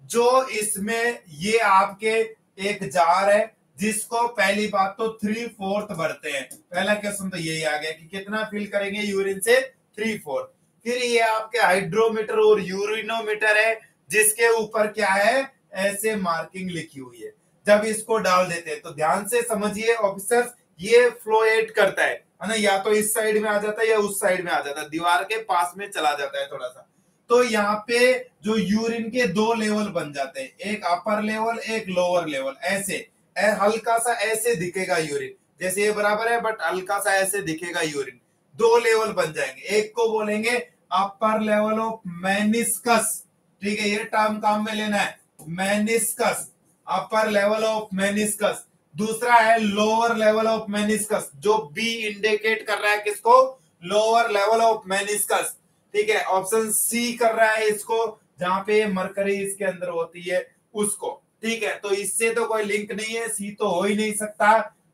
जो इसमें ये आपके एक जार है जिसको पहली बात तो थ्री फोर्थ भरते हैं। पहला क्वेश्चन तो यही आ गया कि कितना फिल करेंगे यूरिन से? थ्री फोर्थ फिर ये आपके हाइड्रोमीटर और यूरिनोमीटर है, जिसके ऊपर क्या है? ऐसे मार्किंग लिखी हुई है। जब इसको डाल देते हैं तो ध्यान से समझिए ऑफिसर ये फ्लोएट करता है। है ना, या तो इस साइड में आ जाता है या उस साइड में आ जाता है। दीवार के पास में चला जाता है थोड़ा सा तो यहाँ पे जो यूरिन के दो लेवल बन जाते हैं। एक अपर लेवल एक लोअर लेवल ऐसे। हल्का सा ऐसे दिखेगा यूरिन जैसे ये बराबर है बट हल्का सा ऐसे दिखेगा यूरिन दो लेवल बन जाएँगे। एक को बोलेंगे अपर लेवल ऑफ़ मैनिस्कस ठीक है, ये टर्म काम में लेना है। Meniscus upper level of meniscus दूसरा है लोअर लेवल ऑफ़ मैनिस्कस जो बी इंडिकेट कर रहा है किसको? लोअर लेवल ऑफ़ मैनिस्कस ठीक है ऑप्शन सी कर रहा है इसको, जहाँ पे मरकरी इसके अंदर होती है, उसको। ठीक है तो इससे तो कोई लिंक नहीं है सी तो हो ही नहीं सकता।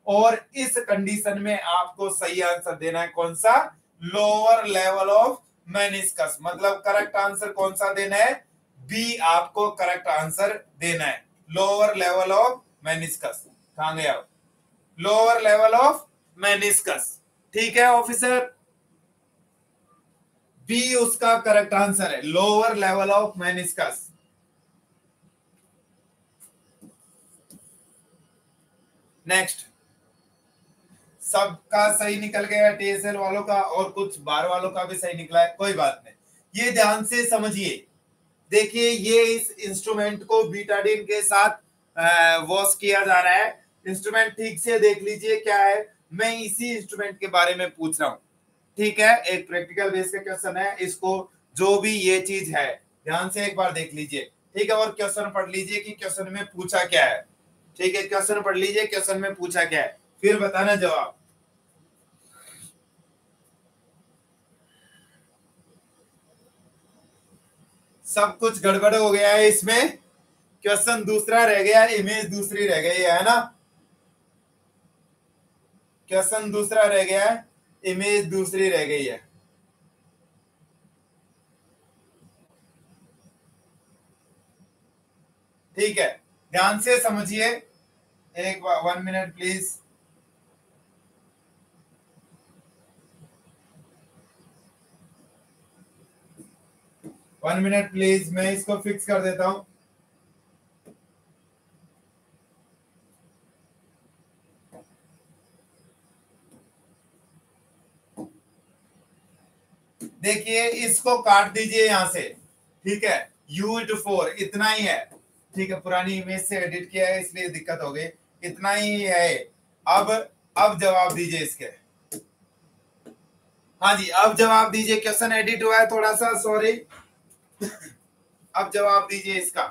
और इस कंडीशन में आपको सही आंसर देना है कौन सा? लोअर लेवल ऑफ़ मैनिस्कस मतलब करेक्ट आंसर कौन सा देना है? बी आपको करेक्ट आंसर देना है। लोअर लेवल ऑफ़ मैनिस्कस कहा गया लोअर लेवल ऑफ़ मैनिस्कस ठीक है ऑफिसर बी उसका करेक्ट आंसर है। Lower level of meniscus next सबका सही निकल गया टीएसएल वालों का और कुछ बार वालों का भी सही निकला है, कोई बात नहीं। ये ध्यान से समझिए। देखिए, ये इस इंस्ट्रूमेंट को बीटाडीन के साथ वॉश किया जा रहा है। इंस्ट्रूमेंट ठीक से देख लीजिए क्या है। मैं इसी इंस्ट्रूमेंट के बारे में पूछ रहा हूँ। ठीक है? एक प्रैक्टिकल बेस का क्वेश्चन है। इसको जो भी ये चीज़ है, ध्यान से एक बार देख लीजिए। ठीक है? और क्वेश्चन पढ़ लीजिए कि क्वेश्चन में पूछा क्या है। ठीक है क्वेश्चन पढ़ लीजिए क्वेश्चन में पूछा क्या है? फिर बताना जवाब। सब कुछ गड़बड़ हो गया है इसमें। क्वेश्चन दूसरा रह गया इमेज दूसरी रह गई है ना? क्वेश्चन दूसरा रह गया है इमेज दूसरी रह गई है। ठीक है ध्यान से समझिए। एक one minute please one minute please मैं इसको फिक्स कर देता हूँ। देखिए, इसको काट दीजिए यहाँ से। ठीक है? यू टू फोर इतना ही है। ठीक है, पुरानी इमेज से एडिट किया है, इसलिए दिक्कत हो गई। इतना ही है। अब अब जवाब दीजिए इसके। हाँ जी, अब जवाब दीजिए क्वेश्चन एडिट हुआ है थोड़ा सा सॉरी अब जवाब दीजिए इसका।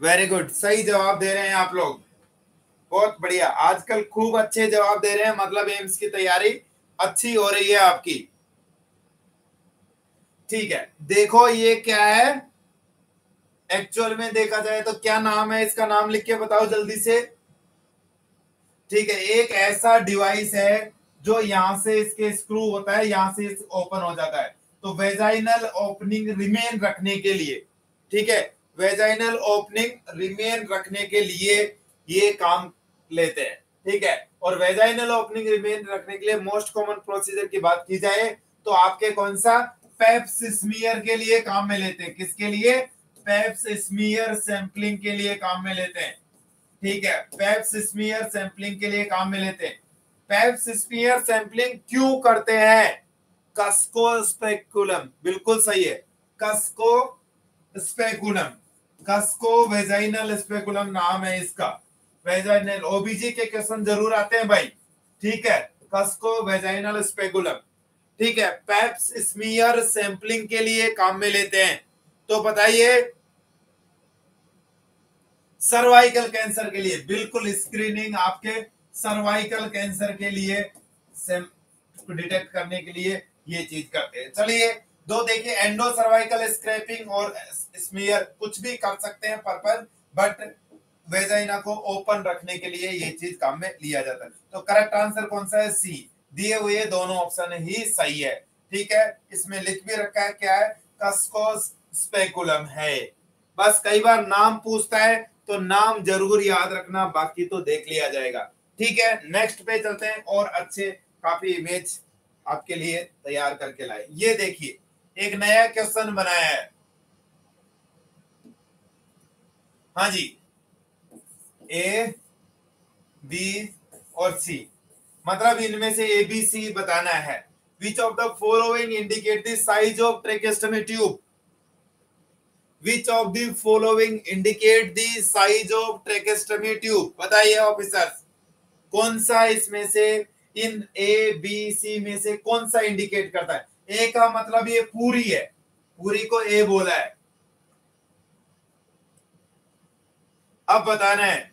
वेरी गुड सही जवाब दे रहे हैं आप लोग। बहुत बढ़िया। आजकल खूब अच्छे जवाब दे रहे हैं मतलब एम्स की तैयारी अच्छी हो रही है आपकी। ठीक है, देखो ये क्या है? एक्चुअल में देखा जाए तो क्या नाम है? इसका नाम लिख के बताओ जल्दी से। ठीक है, एक ऐसा डिवाइस है जो यहाँ से इसके स्क्रू होता है, यहाँ से ओपन हो जाता है। तो वेजाइनल ओपनिंग रिमेन रखने के लिए, ठीक है? वेजाइनल ओपनिंग रिमेन रखने के लिए ये काम लेते हैं, ठीक है? और वेजाइनल ओपनिंग रिमेन रखने के लिए मोस्ट कॉमन प्रोसीजर की बात की जाए तो आपके कौन सा? पेप्स स्मीयर के लिए काम में लेते हैं। किसके लिए? पेप्स स्मीयर सैंपलिंग के लिए काम में लेते हैं। ठीक है? पेप्स स्मीयर सैंपलिंग के लिए काम में लेते हैं। पेप्स स्मीयर सैंपलिंग क्यों करते हैं? कस्को स्पेकुलम बिल्कुल सही है। Cusco speculum Cusco vaginal speculum नाम है इसका। वेजाइनल ओबीजी के क्वेश्चन ज़रूर आते हैं भाई। ठीक है? कस्को वेजाइनल स्पेकुलम ठीक है पैप्स स्मीयर सैंपलिंग के लिए काम में लेते हैं। तो बताइए सर्वाइकल कैंसर के लिए, बिल्कुल स्क्रीनिंग आपके सर्वाइकल कैंसर के लिए डिटेक्ट करने के लिए ये चीज़ करते हैं। चलिए, दो देखिए एंडो सर्वाइकल स्क्रैपिंग और स्मीयर कुछ भी कर सकते हैं पर्पज बट वेजाइना को ओपन रखने के लिए ये चीज़ काम में लिया जाता है। तो करेक्ट आंसर कौन सा है? सी दिए हुए दोनों ऑप्शन ही सही है। ठीक है? इसमें लिख भी रखा है, क्या है? कस्कोस स्पेकुलम है। बस कई बार नाम पूछता है तो नाम ज़रूर याद रखना, बाकी तो देख लिया जाएगा। ठीक है? नेक्स्ट पे चलते हैं, और अच्छे काफ़ी इमेज आपके लिए तैयार करके लाए। ये देखिए, एक नया क्वेश्चन बनाया है। हाँ जी। ए बी और सी मतलब इनमें से ए बी सी बताना है। Which of the following indicate the size of tracheostomy tube which of the following indicate the size of tracheostomy tube बताइए ऑफिसर कौन सा इसमें से, इन ए बी सी में से कौन सा इंडिकेट करता है? ए का मतलब ये पूरी है। पूरी को ए बोला है। अब बताना है।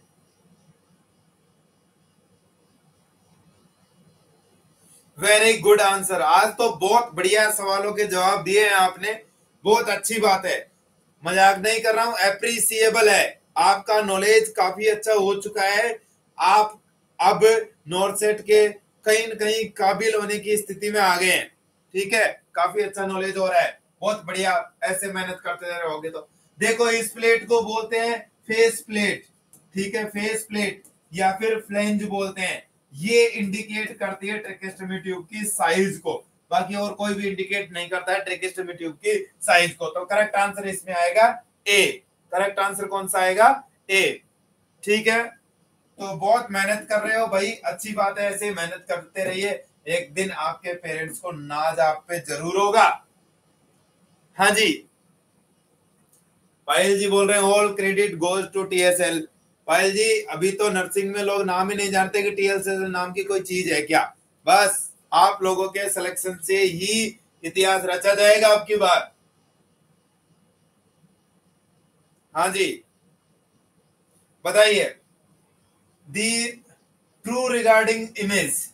Very good answer. आज तो बहुत बढ़िया सवालों के जवाब दिए हैं आपने। बहुत अच्छी बात है। मज़ाक नहीं कर रहा हूँ एप्रिसिएबल है। आपका नॉलेज काफ़ी अच्छा हो चुका है। आप अब नॉर्थ सेट के कहीं न कहीं काबिल होने की स्थिति में आ गए हैं। ठीक है? काफ़ी अच्छा नॉलेज हो रहा है। बहुत बढ़िया ऐसे मेहनत करते रहोगे तो। देखो, इस प्लेट को बोलते हैं फेस प्लेट ठीक है? फेस प्लेट या फिर फ्लेंज बोलते हैं। ये इंडिकेट करती है ट्रेकेस्टमी ट्यूब की साइज़ को। बाकी और कोई भी इंडिकेट नहीं करता है ट्रेकेस्टमी ट्यूब की साइज़ को। तो करेक्ट आंसर इसमें आएगा ए करेक्ट आंसर कौन सा आएगा? ए ठीक है? तो बहुत मेहनत कर रहे हो भाई। अच्छी बात है, ऐसे मेहनत करते रहिए। एक दिन आपके पेरेंट्स को नाज आप पे ज़रूर होगा। हाँ जी। पायल जी बोल रहे हैं all credit goes to TSL Payal ji, अभी तो नर्सिंग में लोग नाम ही नहीं जानते कि टीएसएल नाम की कोई चीज़ है क्या। बस आप लोगों के सिलेक्शन से ही इतिहास रचा जाएगा आपकी बात हाँ जी। बताइए। दी ट्रू रिगार्डिंग इमेज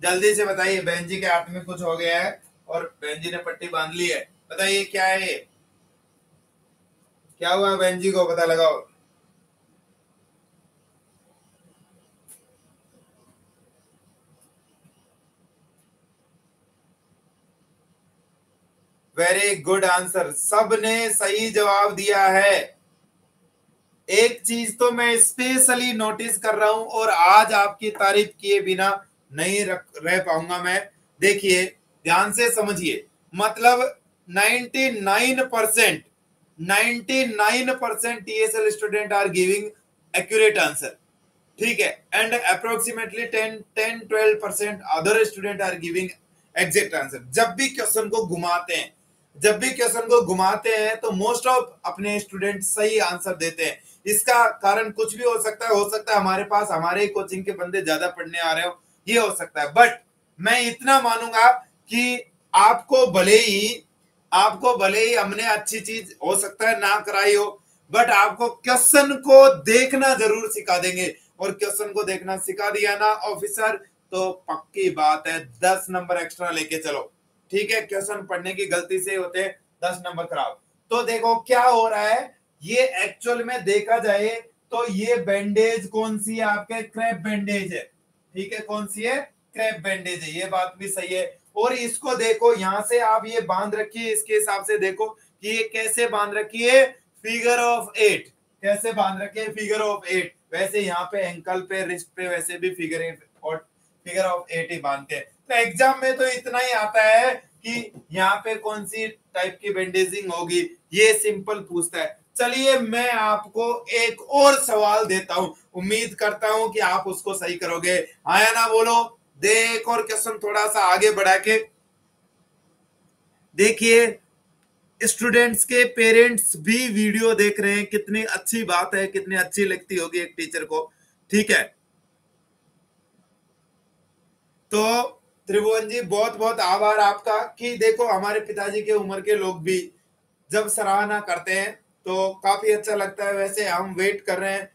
जल्दी से बताइए, बहन जी के हाथ में कुछ हो गया है और बहन जी ने पट्टी बाँध ली है। बताइए, क्या है क्या हुआ बहन जी को पता लगाओ। वेरी गुड आंसर सबने सही जवाब दिया है। एक चीज़ तो मैं स्पेशली नोटिस कर रहा हूँ और आज आपकी तारीफ़ किए बिना नहीं रह पाऊँगा मैं। देखिए, ध्यान से समझिए। मतलब 99 percent ninety nine percent TSL student are giving accurate answer ठीक है? And approximately ten ten twelve percent other student are giving exact answer जब भी क्वेश्चन को घुमाते हैं जब भी क्वेश्चन को घुमाते हैं तो मोस्ट ऑफ़ अपने स्टूडेंट सही आंसर देते हैं। इसका कारण कुछ भी हो सकता है, हो सकता है हमारे पास, हमारे कोचिंग के बंदे ज़्यादा पढ़ने आ रहे हो, ये हो सकता है। बट मैं इतना मानूँगा कि आपको भले ही, आपको भले ही हमने अच्छी चीज़ हो सकता है, ना कराई हो बट आपको क्वेश्चन को देखना ज़रूर सिखा देंगे। और क्वेश्चन को देखना सिखा दिया ना ऑफिसर तो पक्की बात है, दस नंबर एक्स्ट्रा लेके चलो। ठीक है, क्वेश्चन पढ़ने की गलती से होते हैं, दस नंबर खराब। तो देखो, क्या हो रहा है? ये एक्चुअल में देखा जाए तो ये बैंडेज कौन सी है आपके? क्रैप बैंडेज है। ठीक है, कौन सी है? क्रैप बैंडेज है। ये बात भी सही है। और इसको देखो, यहाँ से आप ये बाँध रखिए, इसके हिसाब से देखो कि ये कैसे बाँध रखी है? फिगर ऑफ़ एट कैसे बाँध रखे फिगर ऑफ़ एट वैसे यहाँ पे एंकल पे रिस्ट पे वैसे भी फिगर और फिगर ऑफ़ एट ही बांधते हैं। एग्ज़ाम में तो इतना ही आता है कि यहाँ पे कौन सी टाइप की बैंडेजिंग होगी? ये सिंपल पूछता है। चलिए मैं आपको एक और सवाल देता हूँ। उम्मीद करता हूँ कि आप उसको सही करोगे। आया ना बोलो? देख और क्वेश्चन थोड़ा सा आगे बढ़ा के। देखिए स्टूडेंट्स के पेरेंट्स भी वीडियो देख रहे हैं। कितनी अच्छी बात है, कितनी अच्छी लगती होगी एक टीचर को। ठीक है? तो त्रिभुवन जी, बहुत बहुत आभार आपका कि देखो हमारे पिताजी के उम्र के लोग भी जब सराहना करते हैं तो काफ़ी अच्छा लगता है। वैसे हम वेट कर रहे हैं,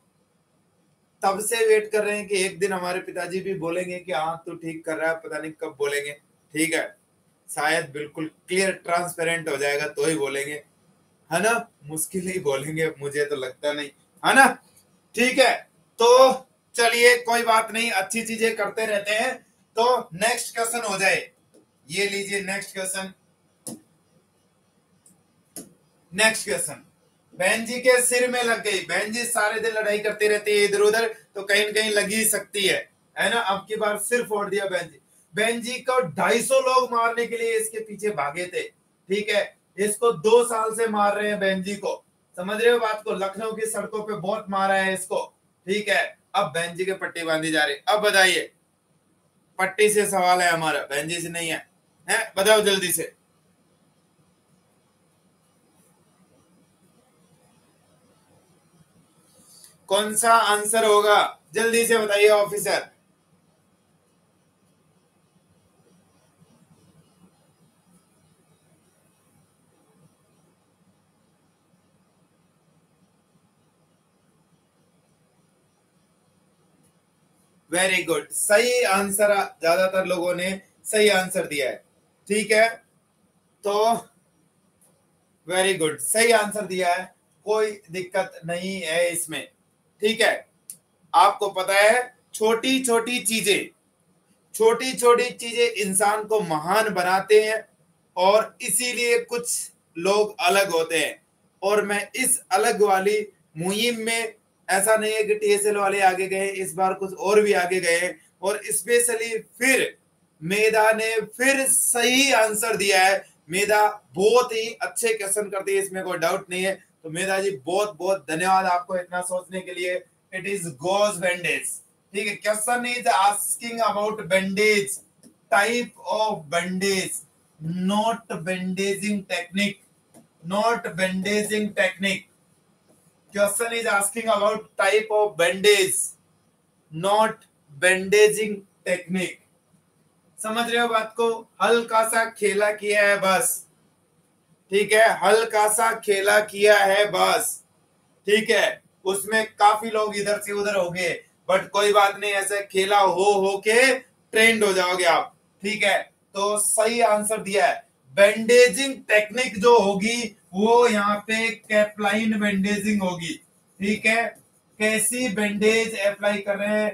तब से वेट कर रहे हैं कि एक दिन हमारे पिताजी भी बोलेंगे कि हाँ तू ठीक कर रहा है, पता नहीं कब बोलेंगे। ठीक है, शायद बिल्कुल क्लियर ट्रांसपेरेंट हो जाएगा तो ही बोलेंगे। है ना? मुश्किल ही बोलेंगे, मुझे तो लगता नहीं। है ना? ठीक है तो चलिए, कोई बात नहीं, अच्छी चीज़ें करते रहते हैं। तो नेक्स्ट क्वेश्चन हो जाए। ये लीजिए नेक्स्ट क्वेश्चन नेक्स्ट क्वेश्चन बहन जी के सिर में लग गई। बहन जी सारे दिन लड़ाई करती रहती है, इधर उधर तो कहीं ना कहीं लगी सकती है। है ना? अब की बार सिर फोड़ दिया बहन जी। बहन जी को ढाई सौ लोग मारने के लिए इसके पीछे भागे थे। ठीक है? इसको दो साल से मार रहे हैं बहन जी को। समझ रहे हो बात को? लखनऊ की सड़कों पे बहुत मारा है इसको। ठीक है? अब बहन जी के पट्टी बांधी जा रही। अब बताइए पट्टी से सवाल है हमारा, बहन जी से नहीं है। हैं? बताओ जल्दी से। कौन सा आंसर होगा? जल्दी से बताइए, ऑफिसर। वेरी गुड सही आंसर ज़्यादातर लोगों ने सही आंसर दिया है। ठीक है? तो वेरी गुड सही आंसर दिया है। कोई दिक्कत नहीं है इसमें। ठीक है? आपको पता है छोटी छोटी चीज़ें छोटी छोटी चीज़ें इंसान को महान बनाते हैं और इसीलिए कुछ लोग अलग होते हैं। और मैं इस अलग वाली मुहिम में ऐसा नहीं है कि टीएसएल वाले आगे गए, इस बार कुछ और भी आगे गए और स्पेशली फिर मेधा ने फिर सही आंसर दिया है। मेधा बहुत ही अच्छे क्वेश्चन करती है, इसमें कोई डाउट नहीं है। तो मेधा जी, बहुत बहुत धन्यवाद आपको इतना सोचने के लिए। इट इज़ गोज बैंडेज ठीक है question is asking about bandage type of bandage not bandaging technique not bandaging technique question is asking about type of bandage, not bandaging technique. समझ रहे हो बात को? हल्का सा खेला किया है बस। ठीक है? हल्का सा खेला किया है बस। ठीक है? उसमें काफ़ी लोग इधर से उधर हो गए बट कोई बात नहीं, ऐसे खेला हो हो के ट्रेंड हो जाओगे आप। ठीक है? तो सही आंसर दिया है। बैंडेजिंग टेक्निक जो होगी वो यहाँ पे कैपलाइन बैंडेजिंग होगी, ठीक है? कैसी बैंडेज अप्लाई कर रहे हैं?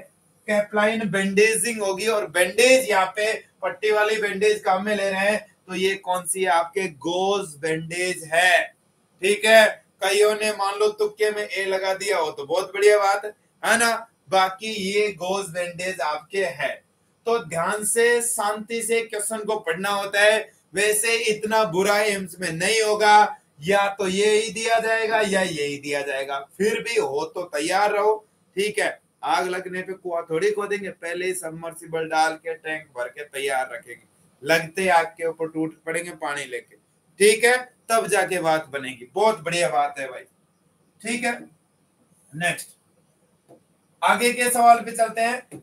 कैपलाइन बैंडेजिंग होगी और बैंडेज यहाँ पे पट्टी वाली बैंडेज काम में ले रहे हैं तो ये कौन सी है आपके गोज बैंडेज है, ठीक है? कईयों ने मान लो तुक्के में ए लगा दिया हो तो बहुत बढ़िया बात, है ना? बाकी ये गोज बैंडेज आपके है। तो ध्यान से, शांति से क्वेश्चन को पढ़ना होता है, वैसे इतना बुरा एम्स में नहीं होगा या तो ये ही दिया जाएगा या यही दिया जाएगा। फिर भी हो तो तैयार रहो, ठीक है? आग लगने पे कुआ थोड़ी खो देंगे पहले ही सबमर्सिबल डाल के टैंक भर के तैयार रखेंगे। लगते आग के ऊपर टूट पड़ेंगे पानी लेके। ठीक है? तब जाके बात बनेगी। बहुत बढ़िया बात है भाई। ठीक है? नेक्स्ट आगे के सवाल पे चलते हैं।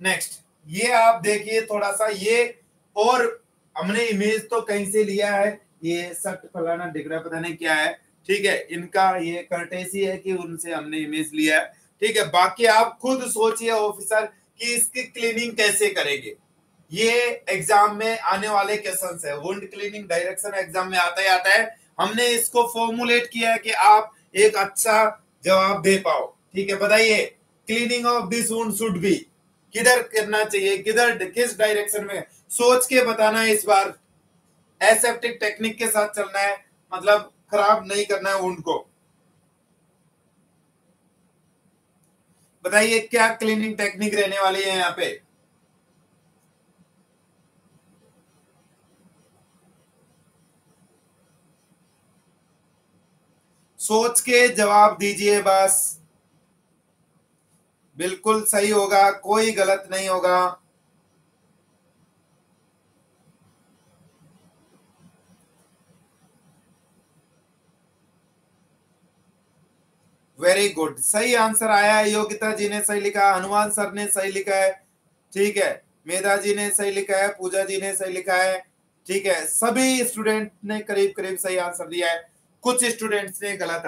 नेक्स्ट ये आप देखिए थोड़ा सा, ये और हमने इमेज तो कहीं से लिया है। ये सट फलाना डिगरा पता नहीं क्या है। ठीक है, इनका ये कर्टेसी है कि उनसे हमने इमेज लिया है। ठीक है, बाकी आप खुद सोचिए ऑफिसर कि इसकी क्लीनिंग कैसे करेंगे। ये एग्ज़ाम में आने वाले क्वेश्चन है। वुंड क्लीनिंग डायरेक्शन एग्ज़ाम में आता ही आता है। हमने इसको फॉर्मुलेट किया है कि आप एक अच्छा जवाब दे पाओ। ठीक है, बताइए cleaning of this wound should be किधर करना चाहिए, किधर, किस डायरेक्शन में? सोच के बताना इस बार। एसेप्टिक टेक्निक के साथ चलना है मतलब खराब नहीं करना है ऊँट को। बताइए क्या क्लीनिंग टेक्निक रहने वाली है यहाँ पे? सोच के जवाब दीजिए बस। बिल्कुल सही होगा, कोई गलत नहीं होगा। वेरी गुड सही आंसर आया है, योगिता जी ने सही लिखा हनुमान सर ने सही लिखा है, ठीक है। मेधा जी ने सही लिखा है, पूजा जी ने सही लिखा है, ठीक है। सभी स्टूडेंट ने करीब करीब सही आंसर दिया है। कुछ स्टूडेंट्स ने गलत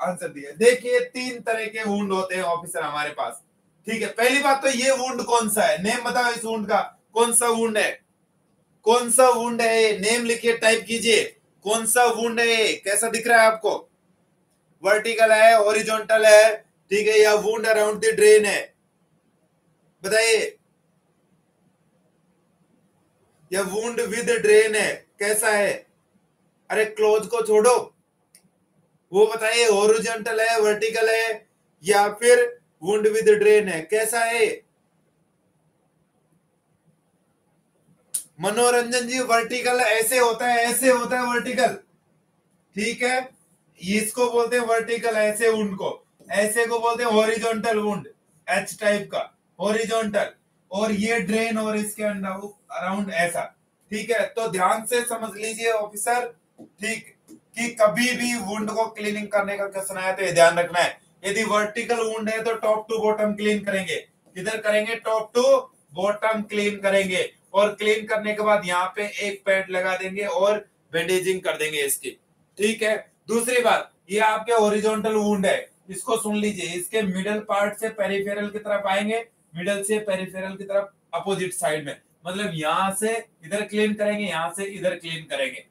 आंसर दिया देखिए, तीन तरह के वुंड होते हैं ऑफिसर हमारे पास, ठीक है। पहली बात तो ये वुंड कौन सा है? नेम बताओ इस वुंड का। कौन सा वुंड है? कौन सा वुंड है? नेम लिखिए टाइप कीजिए। कौन सा वुंड है? कैसा दिख रहा है आपको? वर्टिकल है ओरिजोनटल है, ठीक है, या वुंड अराउंड द ड्रेन है। बताइए। या वुंड विद ड्रेन है, कैसा है? अरे क्लोज को छोड़ो। वो बताइए ओरिजेंटल है वर्टिकल है, या फिर वुंड विद ड्रेन है, कैसा है? मनोरंजन जी वर्टिकल ऐसे होता है, ऐसे होता है वर्टिकल ठीक है? इसको बोलते हैं वर्टिकल ऐसे वुंड को। ऐसे को बोलते हैं हॉरिजॉन्टल वुंड एच टाइप का। हॉरिजॉन्टल और ये ड्रेन और इसके अंदर अराउंड ऐसा। ठीक है? तो ध्यान से समझ लीजिए ऑफिसर ठीक? कि कभी भी वुंड को क्लीनिंग करने का क्वेश्चन आया तो ये ध्यान रखना है। यदि वर्टिकल वुंड है तो टॉप टू बॉटम क्लीन करेंगे। किधर करेंगे? टॉप टू बॉटम क्लीन करेंगे। और क्लीन करने के बाद यहाँ पे एक पैड लगा देंगे और बैंडेजिंग कर देंगे इसकी। ठीक है? दूसरी बात, ये आपके ओरिजेंटल वुंड है। इसको सुन लीजिए, इसके मिडल पार्ट से पेरिफेरल की तरफ़ आएँगे मिडल से पेरिफेरल की तरफ़ अपोजिट साइड में। मतलब यहाँ से इधर क्लीन करेंगे, यहाँ से इधर क्लीन करेंगे।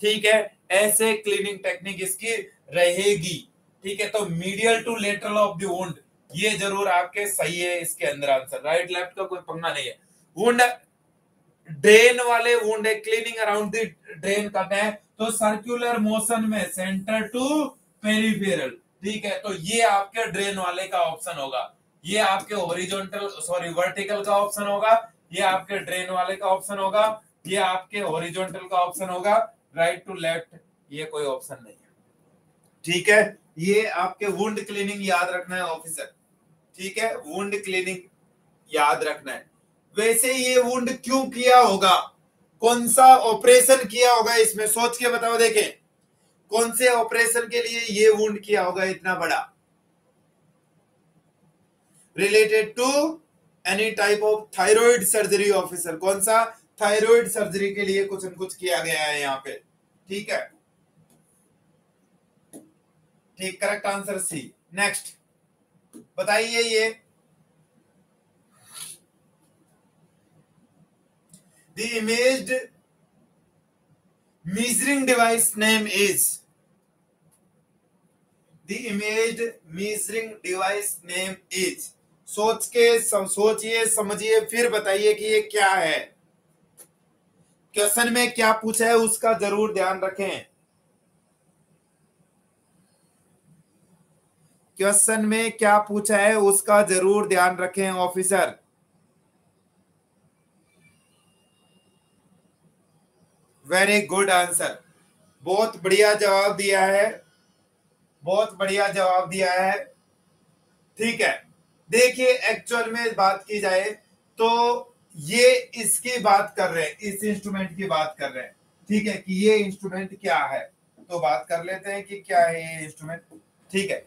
ठीक है? ऐसे क्लीनिंग टेक्निक इसकी रहेगी। ठीक है? तो medial to lateral of the wound ये ज़रूर आपके सही है इसके अंदर आंसर राइट लेफ़्ट का कोई पंगा नहीं है। वुंड ड्रेन वाले वुंड है क्लीनिंग अराउंड ड्रेन करना है। तो सर्कुलर मोशन में सेंटर टू पेरिफेरल ठीक है? तो ये आपके ड्रेन वाले का ऑप्शन होगा। ये आपके ओरिजेंटल सॉरी वर्टिकल का ऑप्शन होगा। ये आपके ड्रेन वाले का ऑप्शन होगा। ये आपके ओरिजोनटल का ऑप्शन होगा। राइट टू लेफ़्ट ये कोई ऑप्शन नहीं है। ठीक है? ये आपके वुंड क्लीनिंग याद रखना है ऑफिसर ठीक है? वुंड क्लीनिंग याद रखना है। वैसे ये वुंड क्यों किया होगा? कौन सा ऑपरेशन किया होगा इसमें? सोच के बताओ, देखें। कौन से ऑपरेशन के लिए ये वुंड किया होगा इतना बड़ा? Related to any type of thyroid surgery officer कौन सा थायराइड सर्जरी के लिए कुछ न कुछ किया गया है यहाँ पे? ठीक है? ठीक करेक्ट आंसर सी नेक्स्ट बताइए ये। The image measuring device name is the image measuring device name is सोच के सोचिए, समझिए, फिर बताइए कि ये क्या है। क्वेश्चन में क्या पूछा है उसका ज़रूर ध्यान रखें। क्वेश्चन में क्या पूछा है उसका ज़रूर ध्यान रखें, ऑफिसर। वेरी गुड आंसर बहुत बढ़िया जवाब दिया है। बहुत बढ़िया जवाब दिया है। ठीक है। देखिए एक्चुअल में बात की जाए तो ये इसकी बात कर रहे हैं। इस इंस्ट्रूमेंट की बात कर रहे हैं। ठीक है कि ये इंस्ट्रूमेंट क्या है? तो बात कर लेते हैं कि क्या है ये इंस्ट्रूमेंट ठीक है।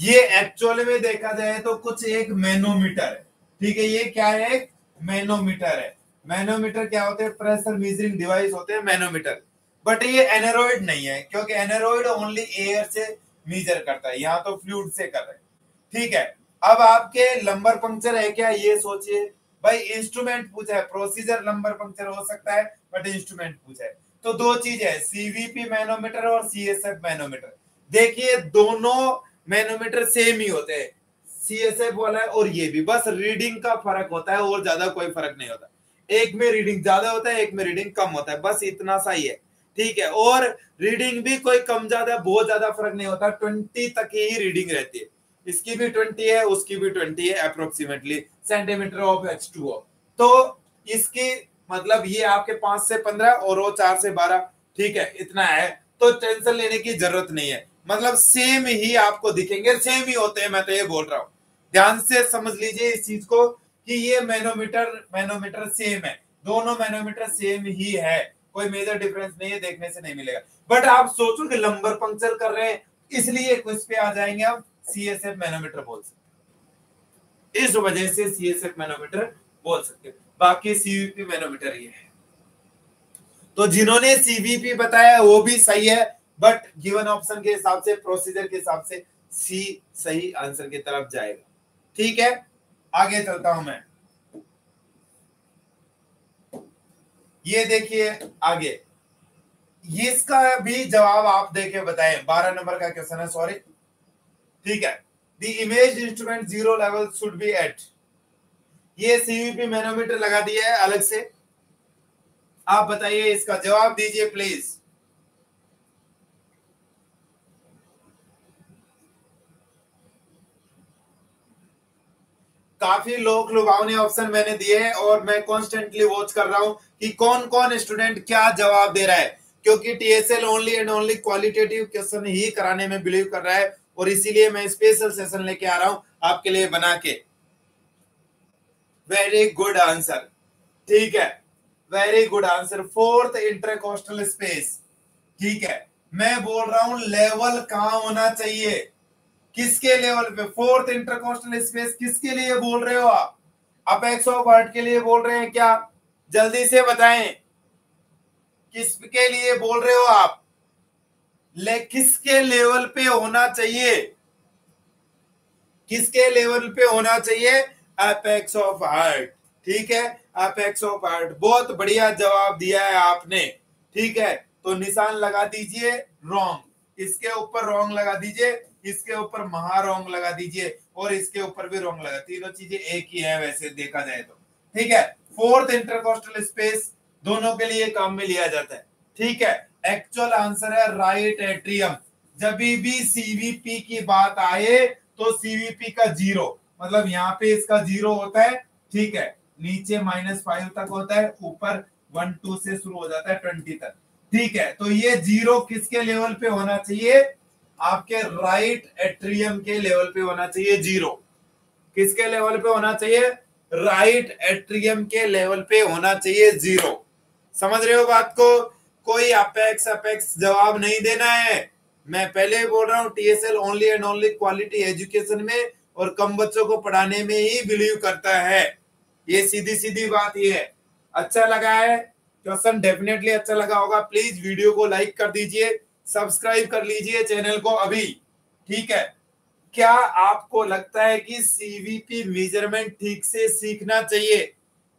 ये एक्चुअल में देखा जाए तो कुछ एक मैनोमीटर है। ठीक है, ये क्या है? मैनोमीटर है। मैनोमीटर क्या होते हैं? प्रेशर मीजरिंग डिवाइस होते हैं, मैनोमीटर। बट ये एनरोइड नहीं है, क्योंकि एनरोइड ओनली एयर से मीजर करता है, यहाँ तो फ्लूड से कर रहे हैं। ठीक है, अब आपके लंबर पंक्चर है क्या? ये सोचिए। भाई इंस्ट्रूमेंट पूछा है प्रोसीजर लंबर पंक्चर हो सकता है बट इंस्ट्रूमेंट पूछा है। तो दो चीज़ है सीवीपी मैनोमीटर और सीएसएफ मैनोमीटर। देखिए, दोनों मैनोमीटर सेम ही होते हैं। सीएसएफ वाला है और ये भी। बस रीडिंग का फ़र्क होता है, और ज़्यादा कोई फ़र्क नहीं होता। एक में रीडिंग ज़्यादा होता है, एक में रीडिंग कम होता है। बस इतना सा ही है। ठीक है? और रीडिंग भी कोई कम ज़्यादा, बहुत ज़्यादा फ़र्क नहीं होता। ट्वेंटी तक ही रीडिंग रहती है। इसकी भी ट्वेंटी है, उसकी भी ट्वेंटी है approximately centimetre of H two तो इसकी मतलब ये आपके पाँच से पंद्रह और वो चार से बारह। ठीक है? इतना है। तो टेंशन लेने की ज़रूरत नहीं है। मतलब सेम ही आपको दिखेंगे। सेम ही होते हैं, मैं तो ये बोल रहा हूँ। ध्यान से समझ लीजिए इस चीज़ को। कि ये मैनोमीटर मैनोमीटर सेम है। दोनों मैनोमीटर सेम ही है। कोई मेजर डिफरेंस नहीं है, देखने से नहीं मिलेगा। बट आप सोचो कि लंबर पंक्चर कर रहे हैं, इसलिए क्विज पे आ जाएँगे हम सी एस एफ़ मैनोमीटर बोल सकते इस वजह से सी एस एफ़ मैनोमीटर बोल सकते बाकी सीवीपी मैनोमीटर ये है। तो जिन्होंने सीवीपी बताया, वो भी सही है बट गिवन ऑप्शन के हिसाब से प्रोसीजर के हिसाब से सी सही आंसर की तरफ़ जाएगा। ठीक है? आगे चलता हूँ मैं। ये देखिए आगे। ये इसका भी जवाब आप देखे बताएँ। बारह नंबर का क्वेश्चन है सॉरी ठीक है। The image instrument zero level should be at ये सीवीपी मैनोमीटर लगा दिया है, अलग से। आप बताइए इसका जवाब दीजिए प्लीज़ काफ़ी लोग लुभावने ऑप्शन मैंने दिए हैं और मैं कॉन्स्टेंटली वॉच कर रहा हूँ कि कौन कौन स्टूडेंट क्या जवाब दे रहा है। क्योंकि TSL only and only qualitative question ही कराने में बिलीव कर रहा है और इसीलिए मैं स्पेशल सेशन लेके आ रहा हूँ आपके लिए बना के। वेरी गुड आंसर ठीक है। Very good answer fourth intercostal space ठीक है। मैं बोल रहा हूँ लेवल कहाँ होना चाहिए? किसके लेवल पे? फोर्थ इंटरकोस्टल स्पेस किसके लिए बोल रहे हो आप? अपेक्स ऑफ़ वर्ड के लिए बोल रहे हैं क्या? जल्दी से बताएँ। किसके लिए बोल रहे हो आप? ले, किसके लेवल पे होना चाहिए? किसके लेवल पे होना चाहिए? अपेक्स ऑफ़ हार्ट ठीक है? अपेक्स ऑफ़ हार्ट बहुत बढ़िया जवाब दिया है आपने। ठीक है? तो निशान लगा दीजिए। रॉन्ग इसके ऊपर रॉन्ग लगा दीजिए। इसके ऊपर महा रोंग लगा दीजिए और इसके ऊपर भी रोंग लगा। तीनों चीज़ें एक ही है वैसे, देखा जाए तो। ठीक है? फोर्थ इंटरकोस्टल स्पेस दोनों के लिए काम में लिया जाता है। ठीक है? एक्चुअल आंसर है राइट एट्रियम जब भी सीवीपी की बात आए तो सीवीपी का ज़ीरो मतलब यहाँ पे इसका ज़ीरो होता है। ठीक है? नीचे माइनस फाइव तक होता है, ऊपर वन टू से शुरू हो जाता है ट्वेंटी तक। ठीक है? तो ये ज़ीरो किसके लेवल पे होना चाहिए? आपके राइट एट्रियम के लेवल पे होना चाहिए ज़ीरो किसके लेवल पे होना चाहिए? राइट एट्रियम के लेवल पे होना चाहिए ज़ीरो समझ रहे हो बात को? कोई अपेक्स अपेक्स जवाब नहीं देना है। मैं पहले बोल रहा हूँ TSL only and only quality education में और कम बच्चों को पढ़ाने में ही बिलीव करता है। ये सीधी सीधी बात ये है। अच्छा लगा है? क्वेश्चन डेफिनेटली अच्छा लगा होगा। प्लीज़ वीडियो को लाइक कर दीजिए। सब्सक्राइब कर लीजिए चैनल को अभी, ठीक है? क्या आपको लगता है कि सीवीपी मेज़रमेंट ठीक से सीखना चाहिए?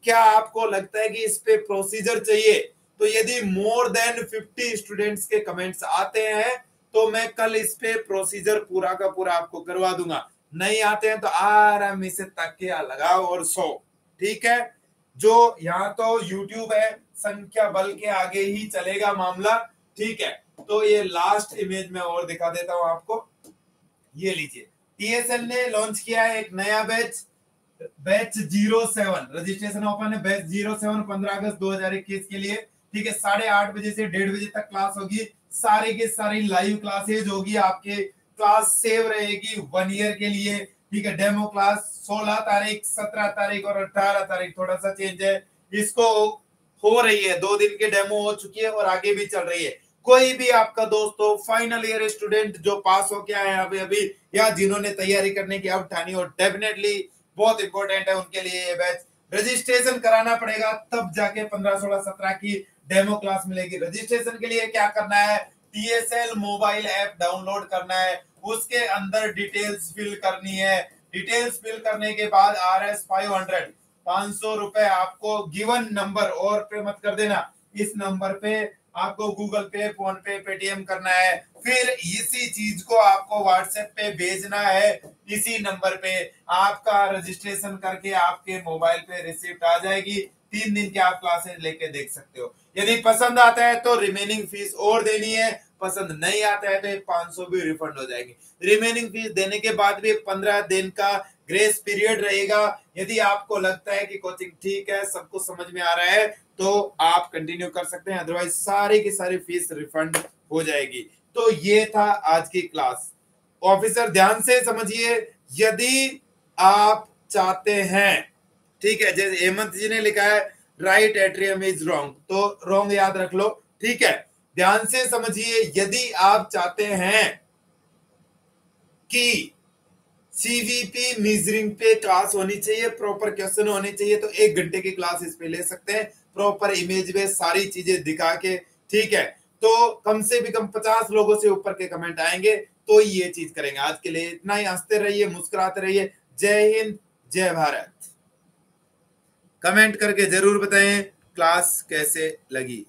क्या आपको लगता है कि इस पे प्रोसीजर चाहिए? तो यदि मोर देन 50 स्टूडेंट्स के कमेंट्स आते हैं तो मैं कल इस पे प्रोसीजर पूरा का पूरा आपको करवा दूँगा। नहीं आते हैं तो आराम से तकिया लगाओ और सो, ठीक है? जो यहाँ तो YouTube है, संख्या बल के आगे ही चलेगा मामला, ठीक है? तो ये लास्ट इमेज में और दिखा देता हूँ आपको। ये लीजिए। टीएसएल ने लॉन्च किया है एक नया batch batch zero seven registration open है बैच ज़ीरो सेवन पंद्रह अगस्त दो हज़ार इक्कीस के लिए। ठीक है, साढ़े आठ बजे से डेढ़ बजे तक क्लास होगी। सारी के सारी लाइव क्लासेज होगी। आपके क्लास सेव रहेगी वन ईयर के लिए। ठीक है डेमो क्लास सोलह तारीख, सत्रह तारीख और अठारह तारीख। थोड़ा सा चेंज है। इसको हो रही है, दो दिन के डेमो हो चुकी है और आगे भी चल रही है। कोई भी आपका दोस्त हो फाइनल ईयर स्टूडेंट जो पास हो गया है अभी अभी, या जिन्होंने तैयारी करने की अब ठानी हो डेफिनेटली बहुत इंपॉर्टेंट है उनके लिए ये बैच रजिस्ट्रेशन कराना पड़ेगा, तब जाके पंद्रह, सोलह, सत्रह की डेमो क्लास मिलेगी. रजिस्ट्रेशन के लिए क्या करना है? टीएसएल मोबाइल ऐप डाउनलोड करना है. उसके अंदर डिटेल्स फिल करनी है. डिटेल्स फिल करने के बाद आर एस फाइव हंड्रेड पाँच सौ रुपए आपको गिवन नंबर और पे मत कर देना. इस नंबर पे आपको गूगल पे फ़ोन पे पेटीएम करना है। फिर इसी चीज़ को आपको व्हाट्सएप पे भेजना है। इसी नंबर पे आपका रजिस्ट्रेशन करके आपके मोबाइल पे रिसिप्ट आ जाएगी। तीन दिन की आप क्लासेस लेके देख सकते हो। यदि पसंद आता है तो रिमेनिंग फ़ीस और देनी है। पसंद नहीं आता है तो पाँच सौ भी रिफंड हो जाएगी। रिमेनिंग फ़ीस देने के बाद भी पंद्रह दिन का ग्रेस पीरियड रहेगा। यदि आपको लगता है कि कोचिंग ठीक है, सब कुछ समझ में आ रहा है तो आप कंटिन्यू कर सकते हैं अदरवाइज़ सारी की सारी फ़ीस रिफंड हो जाएगी। तो ये था आज की क्लास ऑफिसर ध्यान से समझिए, यदि आप चाहते हैं, ठीक है, जैसे हेमंत जी ने लिखा है राइट एट्रियम इज़ रॉन्ग तो रॉन्ग याद रख लो, ठीक है? ध्यान से समझिए, यदि आप चाहते हैं कि सीवीपी मीजरिंग पे क्लास होनी चाहिए प्रॉपर क्वेश्चन होने चाहिए तो एक घंटे की क्लास इस पे ले सकते हैं। प्रॉपर इमेज में सारी चीज़ें दिखा के, ठीक है? तो कम से भी कम पचास लोगों से ऊपर के कमेंट आएँगे तो ये चीज़ करेंगे। आज के लिए इतना ही। हँसते रहिए, मुस्कुराते रहिए। जय हिंद, जय भारत। कमेंट करके ज़रूर बताएँ, क्लास कैसे लगी?